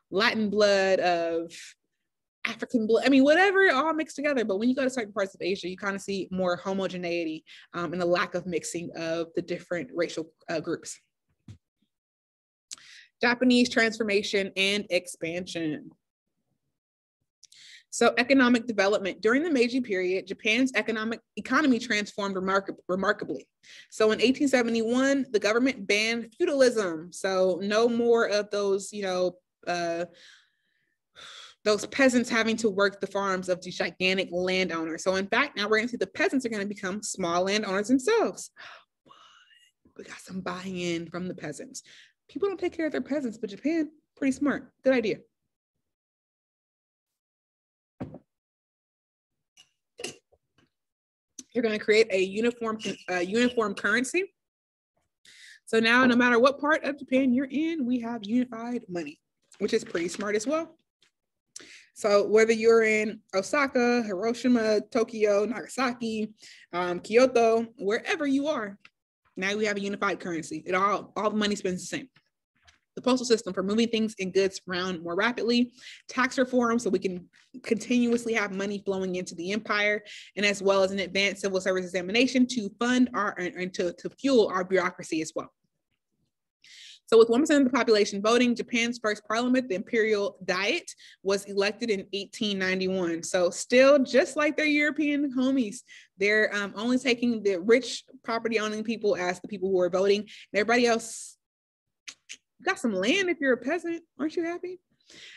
Latin blood, of African blood. I mean, whatever, all mixed together. But when you go to certain parts of Asia, you kind of see more homogeneity um, and the lack of mixing of the different racial uh, groups. Japanese transformation and expansion. So economic development during the Meiji period, Japan's economic economy transformed remark- remarkably. So in 1871, the government banned feudalism. So no more of those, you know, uh, those peasants having to work the farms of these gigantic landowners. So in fact, now we're going to see the peasants are going to become small landowners themselves. We got some buy-in from the peasants. People don't take care of their peasants, but Japan, pretty smart. Good idea. You're going to create a uniform, uh, uniform currency. So now, no matter what part of Japan you're in, we have unified money, which is pretty smart as well. So whether you're in Osaka, Hiroshima, Tokyo, Nagasaki, um, Kyoto, wherever you are, now we have a unified currency. It all all the money spends the same. The postal system for moving things and goods around more rapidly, tax reform so we can continuously have money flowing into the empire, and as well as an advanced civil service examination to fund our and to, to fuel our bureaucracy as well. So with 1% of the population voting, Japan's first parliament, the Imperial Diet, was elected in 1891. So still just like their European homies, they're um, only taking the rich property owning people as the people who are voting. And everybody else got some land if you're a peasant. Aren't you happy?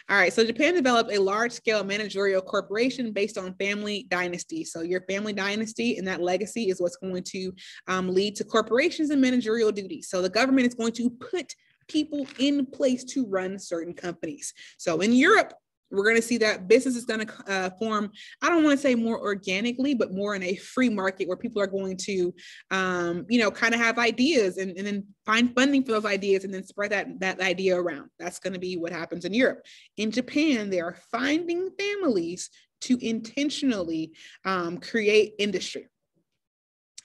All right, so Japan developed a large scale managerial corporation based on family dynasty. So, your family dynasty and that legacy is what's going to um, lead to corporations and managerial duties. So, the government is going to put people in place to run certain companies. So, in Europe, we're going to see that business is going to uh, form i don't want to say more organically but more in a free market where people are going to um, you know kind of have ideas and, and then find funding for those ideas and then spread that that idea around. That's going to be what happens in europe. In japan they are finding families to intentionally um, create industry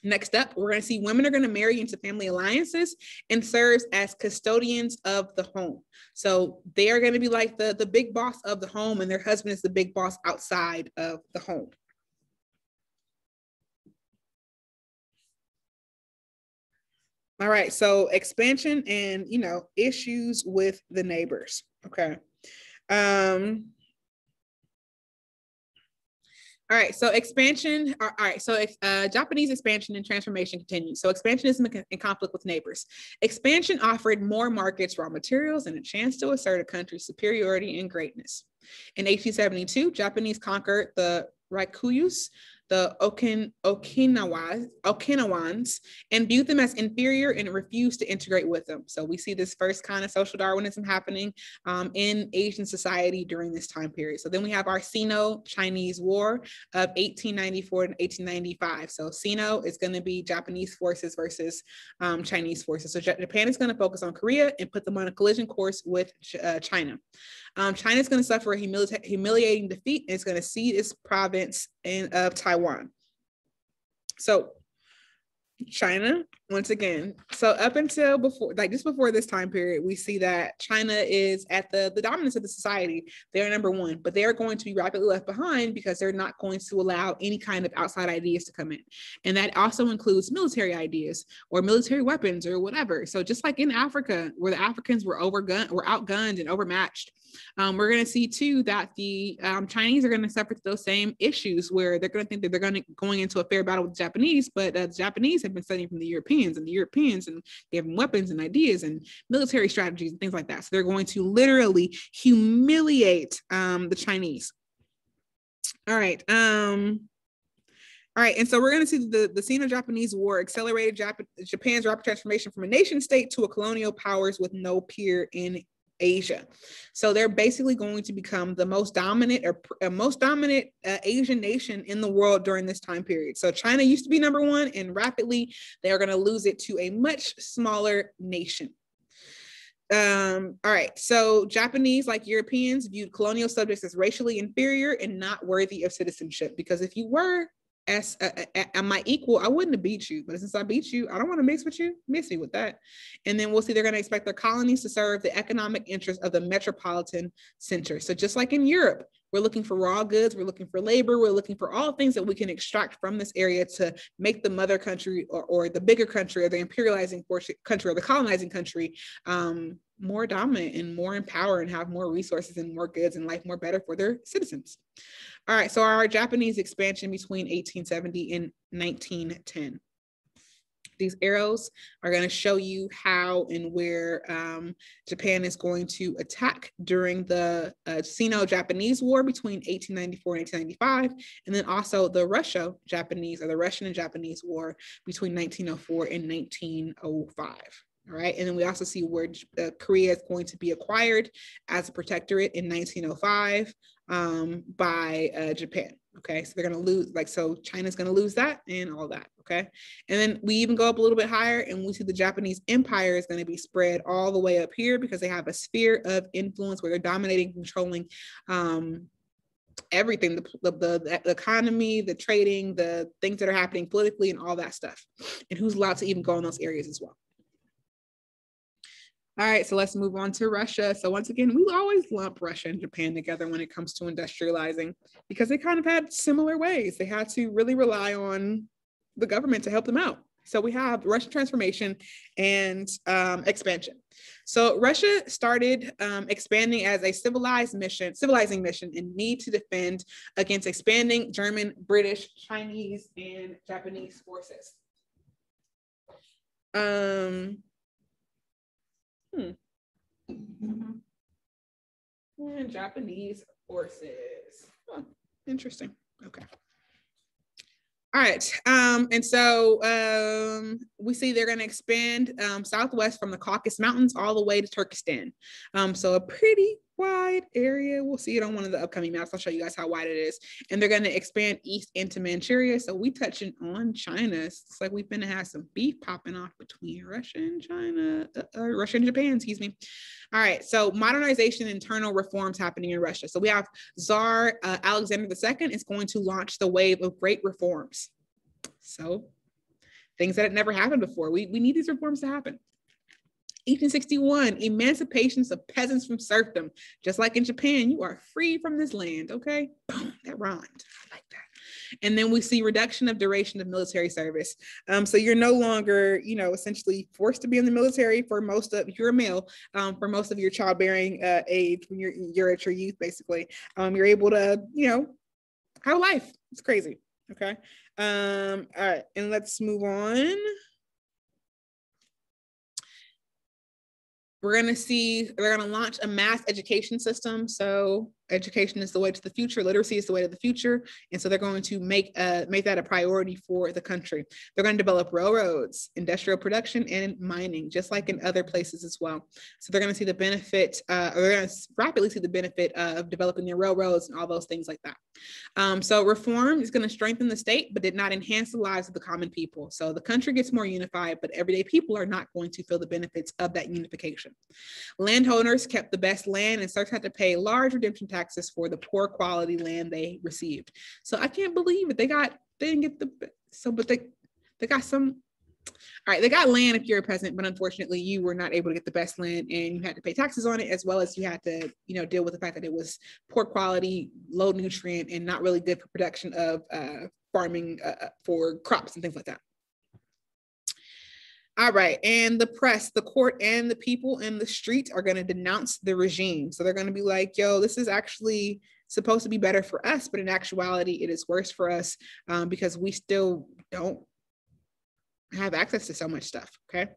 Next up, we're going to see women are going to marry into family alliances and serves as custodians of the home. So they are going to be like the, the big boss of the home, and their husband is the big boss outside of the home. All right, so expansion and you know issues with the neighbors. Okay, Um, all right, so expansion. All right, so uh, Japanese expansion and transformation continues. So expansionism in conflict with neighbors. Expansion offered more markets, raw materials, and a chance to assert a country's superiority and greatness. In 1872, Japanese conquered the Ryukyus, the Okin, Okinawa, Okinawans and viewed them as inferior and refused to integrate with them. So we see this first kind of social Darwinism happening um, in Asian society during this time period. So then we have our Sino-Chinese War of 1894 and 1895. So Sino is going to be Japanese forces versus um, Chinese forces. So Japan is going to focus on Korea and put them on a collision course with uh, China. Um, China is going to suffer a humili- humiliating defeat and it's going to cede its province in, of Taiwan. So China, once again. So up until before, like just before this time period, we see that China is at the, the dominance of the society. They're number one, but they're going to be rapidly left behind because they're not going to allow any kind of outside ideas to come in. And that also includes military ideas or military weapons or whatever. So just like in Africa, where the Africans were overgunned, were outgunned and overmatched, um, we're going to see too that the um, Chinese are going to suffer those same issues where they're going to think that they're going to going into a fair battle with the Japanese, but uh, the Japanese have been studying from the Europeans, and the Europeans and gave them weapons and ideas and military strategies and things like that. So they're going to literally humiliate um, the Chinese. All right. Um, all right, and so we're going to see the, the Sino-Japanese War accelerated Jap- Japan's rapid transformation from a nation state to a colonial powers with no peer in Asia. So they're basically going to become the most dominant or uh, most dominant uh, Asian nation in the world during this time period. So China used to be number one, and rapidly they are going to lose it to a much smaller nation. Um, all right, so Japanese, like Europeans, viewed colonial subjects as racially inferior and not worthy of citizenship because if you were as uh, uh, uh, am my equal, I wouldn't have beat you. But since I beat you, I don't want to mix with you. Mix me with that. And then we'll see they're going to expect their colonies to serve the economic interests of the metropolitan center. So just like in Europe, we're looking for raw goods, we're looking for labor, we're looking for all things that we can extract from this area to make the mother country or, or the bigger country or the imperializing country or the colonizing country um, more dominant and more in power and have more resources and more goods and life more better for their citizens. All right, so our Japanese expansion between 1870 and 1910. These arrows are going to show you how and where um, Japan is going to attack during the uh, Sino-Japanese War between 1894 and 1895, and then also the Russia-Japanese or the Russian and Japanese War between 1904 and 1905. All right. And then we also see where uh, Korea is going to be acquired as a protectorate in 1905 um, by uh, Japan. Okay. So they're going to lose, like, so China's going to lose that and all that. Okay. And then we even go up a little bit higher and we see the Japanese empire is going to be spread all the way up here because they have a sphere of influence where they're dominating, controlling um, everything the, the, the, the, economy the trading the things that are happening politically and all that stuff and who's allowed to even go in those areas as well all right, so let's move on to Russia. So once again, we always lump Russia and Japan together when it comes to industrializing because they kind of had similar ways. They had to really rely on the government to help them out. So we have Russian transformation and um, expansion. So Russia started um, expanding as a civilized mission, civilizing mission, and need to defend against expanding German, British, Chinese, and Japanese forces. Um, Hmm. And Japanese forces. Huh. Interesting. Okay. All right. Um, and so um, we see they're going to expand um, southwest from the Caucasus Mountains all the way to Turkestan. Um, so a pretty wide area. We'll see it on one of the upcoming maps. I'll show you guys how wide it is. And they're going to expand east into Manchuria. So we touching on China. It's like we've been to have some beef popping off between Russia and China, uh, uh, Russia and Japan, excuse me. All right. So modernization, internal reforms happening in Russia. So we have Tsar uh, Alexander II is going to launch the wave of great reforms. So things that had never happened before. We, we need these reforms to happen. 1861, emancipations of peasants from serfdom. Just like in Japan, you are free from this land. Okay, boom, that rhymed. I like that. And then we see reduction of duration of military service. Um, so you're no longer, you know, essentially forced to be in the military for most of, you're a male, um, for most of your childbearing uh, age when you're, you're at your youth, basically. Um, you're able to, you know, have life. It's crazy. Okay. Um, all right. And let's move on. We're going to see they're going to launch a mass education system so education is the way to the future literacy is the way to the future and so they're going to make uh, make that a priority for the country. They're going to develop railroads industrial production and mining just like in other places as well. So they're going to see the benefit uh, or they're going to rapidly see the benefit of developing their railroads and all those things like that. Um, so reform is going to strengthen the state but did not enhance the lives of the common people. So the country gets more unified but everyday people are not going to feel the benefits of that unification. Landowners kept the best land and serfs had to pay large redemption taxes taxes for the poor quality land they received. So I can't believe it. They got they didn't get the so but they they got some all right, they got land if you're a peasant, but unfortunately you were not able to get the best land and you had to pay taxes on it as well as you had to, you know, deal with the fact that it was poor quality, low nutrient, and not really good for production of uh, farming uh, uh for crops and things like that. All right. And the press, the court, and the people in the street are going to denounce the regime. So they're going to be like, yo, this is actually supposed to be better for us, but in actuality, it is worse for us um, because we still don't have access to so much stuff. Okay.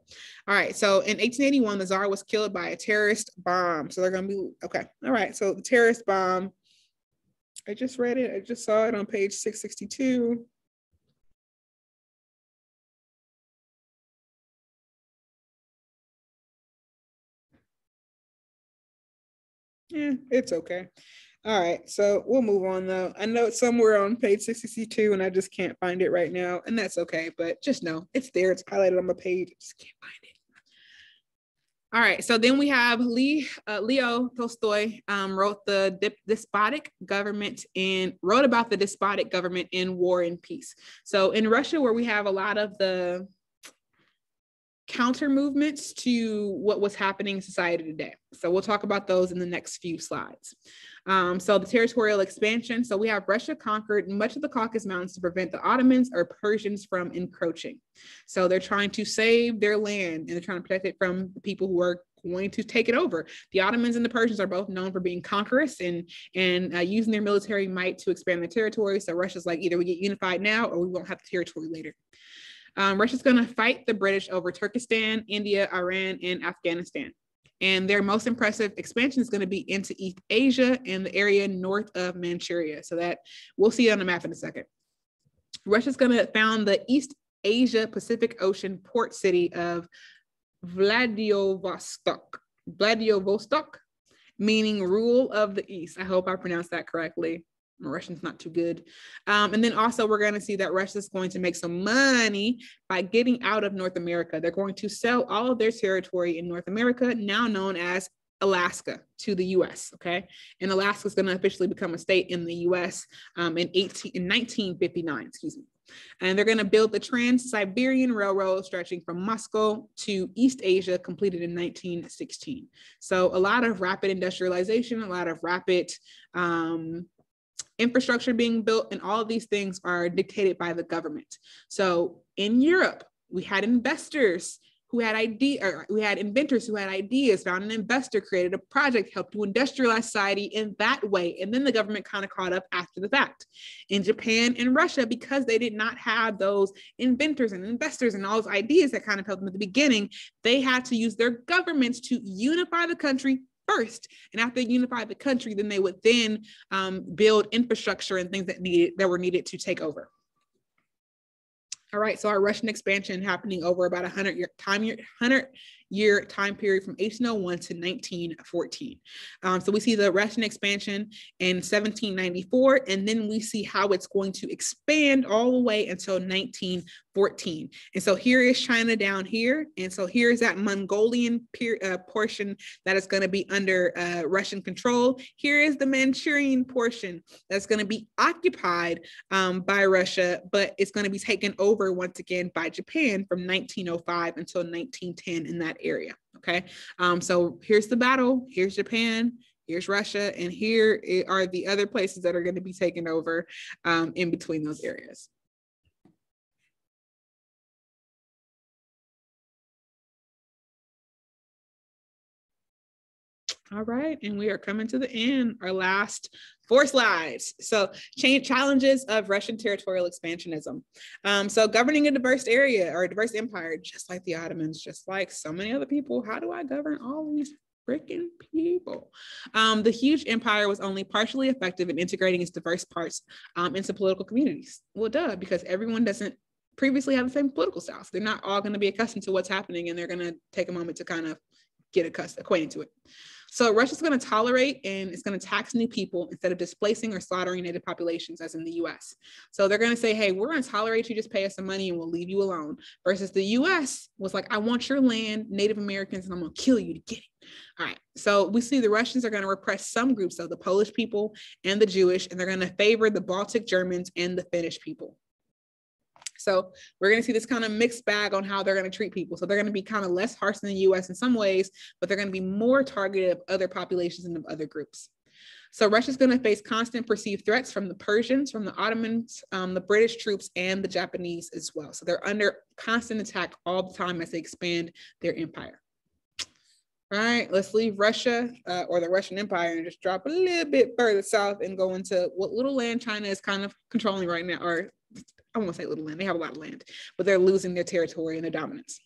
All right. So in 1881, the czar was killed by a terrorist bomb. So they're going to be okay. All right. So the terrorist bomb, I just read it. I just saw it on page 662. Yeah, it's okay. All right, so we'll move on though. I know it's somewhere on page 662 and I just can't find it right now, and that's okay, but just know it's there. It's highlighted on my page. I just can't find it. All right, so then we have Lee, uh, Leo Tolstoy um, wrote the dip, despotic government in wrote about the despotic government in War and Peace. So in Russia, where we have a lot of the counter movements to what was happening in society today. So we'll talk about those in the next few slides. Um, so the territorial expansion. So we have Russia conquered much of the Caucasus Mountains to prevent the Ottomans or Persians from encroaching. So they're trying to save their land and they're trying to protect it from the people who are going to take it over. The Ottomans and the Persians are both known for being conquerors and and uh, using their military might to expand their territory. So Russia's like either we get unified now or we won't have the territory later. Um, Russia's going to fight the British over Turkestan, India, Iran, and Afghanistan. And their most impressive expansion is going to be into East Asia and the area north of Manchuria. So that we'll see it on the map in a second. Russia's going to found the East Asia Pacific Ocean port city of Vladivostok. Vladivostok, meaning rule of the East. I hope I pronounced that correctly. Russian's not too good. Um, and then also, we're going to see that Russia is going to make some money by getting out of North America. They're going to sell all of their territory in North America, now known as Alaska, to the US. Okay. And Alaska is going to officially become a state in the US um, in, 18, in 1959, excuse me. And they're going to build the Trans Siberian Railroad stretching from Moscow to East Asia, completed in 1916. So, a lot of rapid industrialization, a lot of rapid um, infrastructure being built, and all of these things are dictated by the government. So in Europe, we had investors who had idea or we had inventors who had ideas, found an investor, created a project, helped to industrialize society in that way. And then the government kind of caught up after the fact. In Japan and Russia, because they did not have those inventors and investors and all those ideas that kind of helped them at the beginning, they had to use their governments to unify the country first. And after they unify the country, then they would then um, build infrastructure and things that needed that were needed to take over. All right, so our Russian expansion happening over about a hundred year time year, hundred year time period from 1801 to 1914. Um, so we see the Russian expansion in 1794, and then we see how it's going to expand all the way until 1914. And so here is China down here. And so here is that Mongolian peer, uh, portion that is going to be under uh, Russian control. Here is the Manchurian portion that's going to be occupied um, by Russia, but it's going to be taken over once again by Japan from 1905 until 1910 in that area. Okay. Um, so here's the battle. Here's Japan. here's Russia, and here are the other places that are going to be taken over um, in between those areas. All right, and we are coming to the end, our last four slides. So, challenges of Russian territorial expansionism. Um, so, governing a diverse area or a diverse empire, just like the Ottomans, just like so many other people, how do I govern all these freaking people. Um, the huge empire was only partially effective in integrating its diverse parts um, into political communities. Well, duh, because everyone doesn't previously have the same political styles. They're not all going to be accustomed to what's happening and they're going to take a moment to kind of get accustomed, acquainted to it. So Russia's going to tolerate and it's going to tax new people instead of displacing or slaughtering native populations, as in the US. So they're going to say, hey, we're going to tolerate you, just pay us some money and we'll leave you alone. Versus the US was like, I want your land, Native Americans, and I'm going to kill you to get it. All right. So we see the Russians are going to repress some groups, so the Polish people and the Jewish, and they're going to favor the Baltic Germans and the Finnish people. So we're going to see this kind of mixed bag on how they're going to treat people. So they're going to be kind of less harsh than the US in some ways, but they're going to be more targeted of other populations and of other groups. So Russia's going to face constant perceived threats from the Persians, from the Ottomans, um, the British troops, and the Japanese as well. So they're under constant attack all the time as they expand their empire. All right, let's leave Russia uh, or the Russian Empire and just drop a little bit further south and go into what little land China is kind of controlling right now, or I won't say little land, they have a lot of land, but they're losing their territory and their dominance.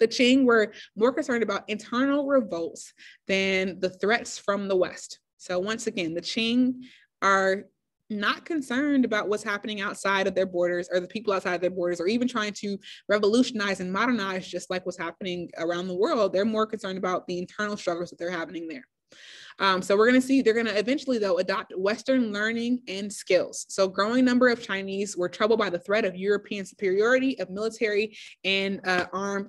The Qing were more concerned about internal revolts than the threats from the West. So once again, the Qing are not concerned about what's happening outside of their borders or the people outside of their borders or even trying to revolutionize and modernize just like what's happening around the world they're more concerned about the internal struggles that they're happening there um, so we're going to see they're going to eventually though adopt Western learning and skills. So growing number of Chinese were troubled by the threat of European superiority of military and uh,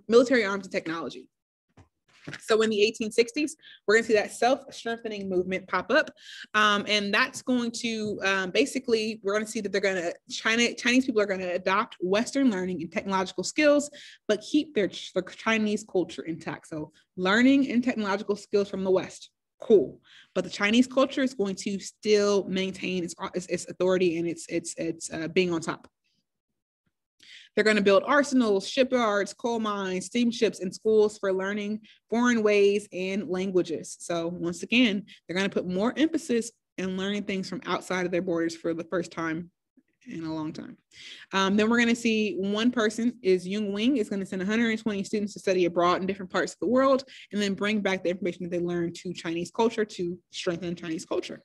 military arms and technology. So in the 1860s, we're going to see that self-strengthening movement pop up, um, and that's going to um, basically we're going to see that they're going to China Chinese people are going to adopt Western learning and technological skills, but keep their, their Chinese culture intact. So learning and technological skills from the West cool. But the Chinese culture is going to still maintain its, its, its authority and its, its, its uh, being on top. They're going to build arsenals, shipyards, coal mines, steamships, and schools for learning foreign ways and languages. So, once again, they're going to put more emphasis in learning things from outside of their borders for the first time in a long time. Um, then we're going to see one person is Yung Wing is going to send 120 students to study abroad in different parts of the world and then bring back the information that they learned to Chinese culture to strengthen Chinese culture.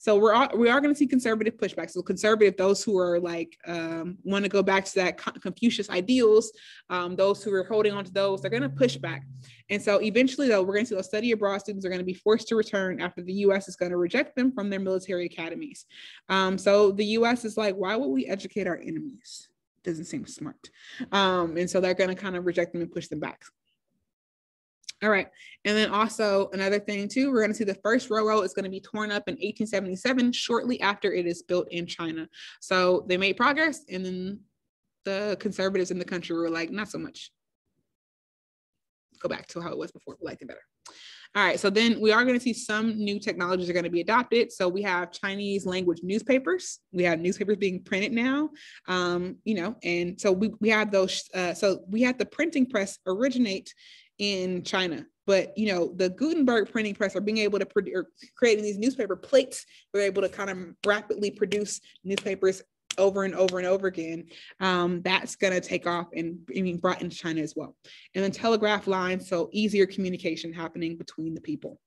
So we're all, we are going to see conservative pushback. So conservative, those who are like um, want to go back to that Confucius ideals, um, those who are holding on to those, they're going to push back. And so eventually, though, we're going to see those study abroad students are going to be forced to return after the U.S. is going to reject them from their military academies. Um, so the U.S. is like, why would we educate our enemies? Doesn't seem smart. Um, and so they're going to kind of reject them and push them back. All right. And then also another thing too, we're going to see the first railroad is going to be torn up in 1877, shortly after it is built in China. So they made progress and then the conservatives in the country were like, not so much. Go back to how it was before, we liked it better. All right, so then we are going to see some new technologies are going to be adopted. So we have Chinese language newspapers. We have newspapers being printed now, um, you know, and so we, we have those. Uh, so we had the printing press originate in China. But you know, the Gutenberg printing press are being able to produce creating these newspaper plates, we're able to kind of rapidly produce newspapers over and over and over again. Um, that's going to take off and being brought into China as well. And then telegraph lines, so easier communication happening between the people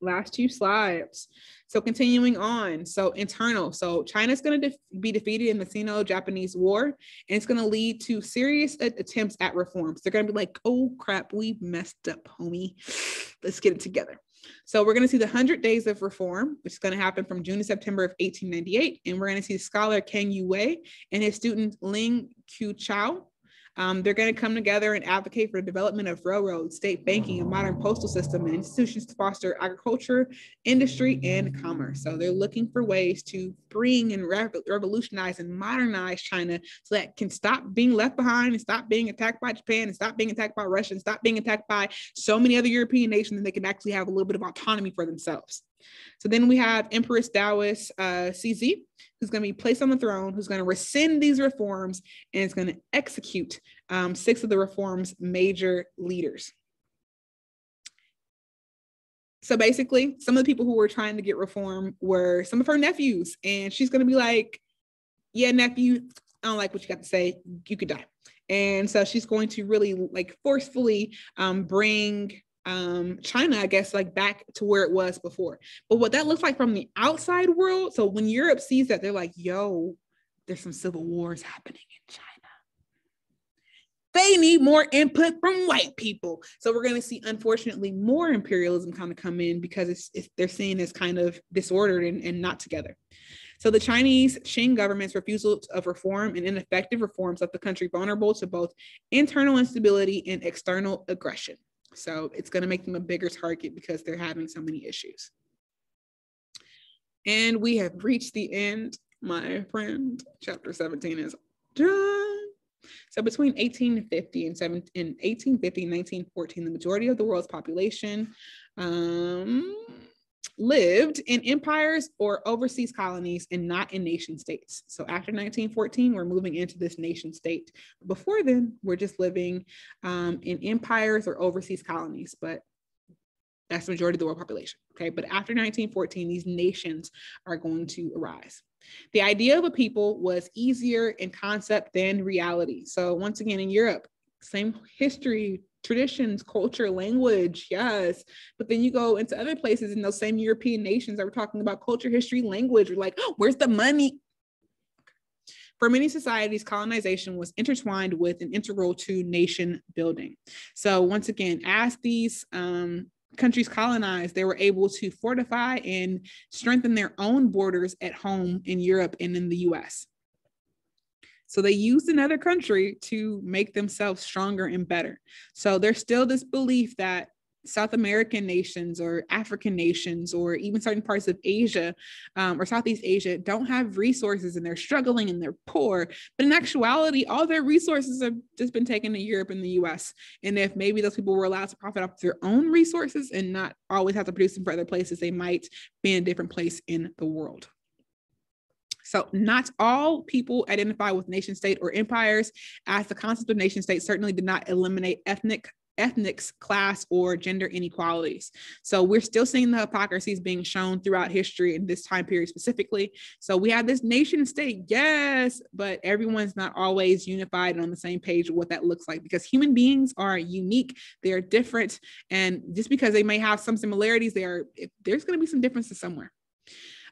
last two slides. So continuing on, so internal. So China's going to def- be defeated in the Sino-Japanese War, and it's going to lead to serious attempts at reforms. They're going to be like, "Oh crap, we messed up, homie. Let's get it together." So we're going to see the 100 Days of Reform, which is going to happen from June to September of 1898, and we're going to see scholar Kang Youwei and his student Liang Qichao Um, they're going to come together and advocate for the development of railroads, state banking, a modern postal system, and institutions to foster agriculture, industry, and commerce. So they're looking for ways to bring and revolutionize and modernize China so that can stop being left behind and stop being attacked by Japan and stop being attacked by Russia and stop being attacked by so many other European nations and they can actually have a little bit of autonomy for themselves. So then we have Empress Dowager uh, Cixi, who's going to be placed on the throne, who's going to rescind these reforms and is going to execute um, six of the reforms' major leaders. So basically, some of the people who were trying to get reform were some of her nephews, and she's going to be like, "Yeah, nephew, I don't like what you got to say. You could die." And so she's going to really like forcefully um, bring um China, I guess, like back to where it was before. But what that looks like from the outside world, so when Europe sees that, they're like, yo, there's some civil wars happening in China. They need more input from white people. So we're going to see, unfortunately, more imperialism kind of come in because it's, it's they're seen as kind of disordered and, and not together. So the Chinese Qing government's refusal of reform and ineffective reforms left the country vulnerable to both internal instability and external aggression. So it's going to make them a bigger target because they're having so many issues. And we have reached the end, my friend. Chapter 17 is done. So between 1850 and, 7, in 1850 and 1914, the majority of the world's population um, lived in empires or overseas colonies and not in nation states. So after 1914, we're moving into this nation state. Before then, we're just living um, in empires or overseas colonies, but that's the majority of the world population. Okay. But after 1914, these nations are going to arise. The idea of a people was easier in concept than reality. So once again, in Europe, same history, traditions, culture, language, yes. But then you go into other places in those same European nations that were talking about culture, history, language. We're like, oh, where's the money? For many societies, colonization was intertwined with and integral to nation building. So once again, as these um, countries colonized, they were able to fortify and strengthen their own borders at home in Europe and in the US. So they used another country to make themselves stronger and better. So there's still this belief that South American nations or African nations or even certain parts of Asia um, or Southeast Asia don't have resources and they're struggling and they're poor. But in actuality, all their resources have just been taken to Europe and the US. And if maybe those people were allowed to profit off their own resources and not always have to produce them for other places, they might be in a different place in the world. So, not all people identify with nation state or empires, as the concept of nation state certainly did not eliminate ethnic ethnics, class, or gender inequalities. So we're still seeing the hypocrisies being shown throughout history in this time period specifically. So we have this nation state, yes, but everyone's not always unified and on the same page of what that looks like because human beings are unique, they're different. And just because they may have some similarities, they are, there's going to be some differences somewhere.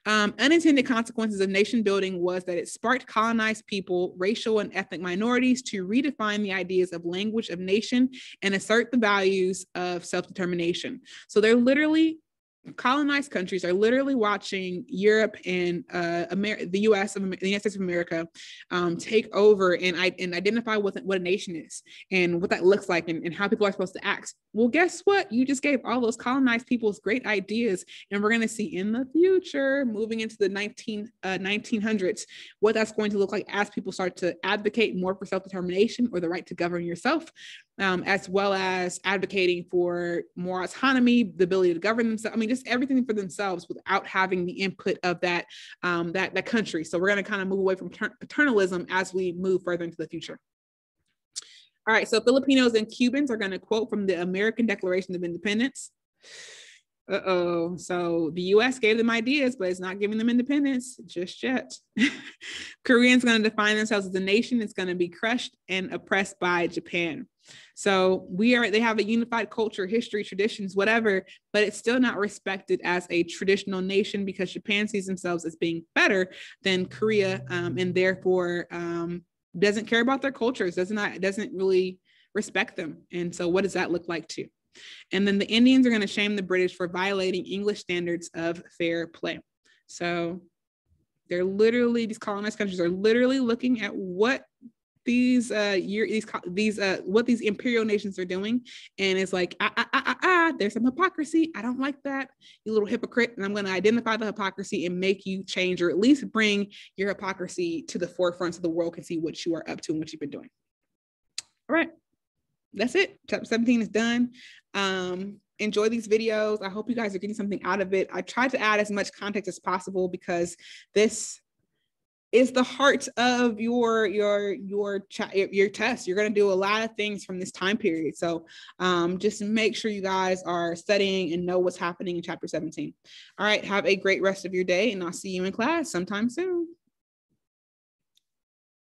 Um, unintended consequences of nation building was that it sparked colonized people, racial and ethnic minorities to redefine the ideas of language of nation and assert the values of self determination. So they're literally colonized countries are literally watching Europe and uh, Amer- the U.S. of the United States of America um, take over and, I- and identify what, what a nation is and what that looks like and, and how people are supposed to act. Well, guess what? You just gave all those colonized peoples great ideas, and we're going to see in the future, moving into the 19 uh, 1900s, what that's going to look like as people start to advocate more for self determination or the right to govern yourself um, as well as advocating for more autonomy, the ability to govern themselves. I mean, just everything for themselves without having the input of that um, that that country. So we're going to kind of move away from paternalism as we move further into the future. All right, so Filipinos and Cubans are going to quote from the American Declaration of Independence. Uh oh. So the US gave them ideas, but it's not giving them independence just yet. Koreans going to define themselves as a nation. It's going to be crushed and oppressed by Japan. So we are, they have a unified culture, history, traditions, whatever, but it's still not respected as a traditional nation because Japan sees themselves as being better than Korea um, and therefore um, doesn't care about their cultures, does not, doesn't really respect them. And so what does that look like too? And then the Indians are going to shame the British for violating English standards of fair play. So they're literally, these colonized countries are literally looking at what these uh year these these uh what these imperial nations are doing. And it's like ah, ah, ah, ah, ah, there's some hypocrisy. I don't like that you little hypocrite. And i'm going to identify the hypocrisy and make you change or at least bring your hypocrisy to the forefront so the world can see what you are up to and what you've been doing. All right that's it. Chapter 17 is done. Um enjoy these videos. I hope you guys are getting something out of it. I tried to add as much context as possible because this is the heart of your your your your test. You're going to do a lot of things from this time period. So um, just make sure you guys are studying and know what's happening in chapter 17 all right. Have a great rest of your day and i'll see you in class sometime soon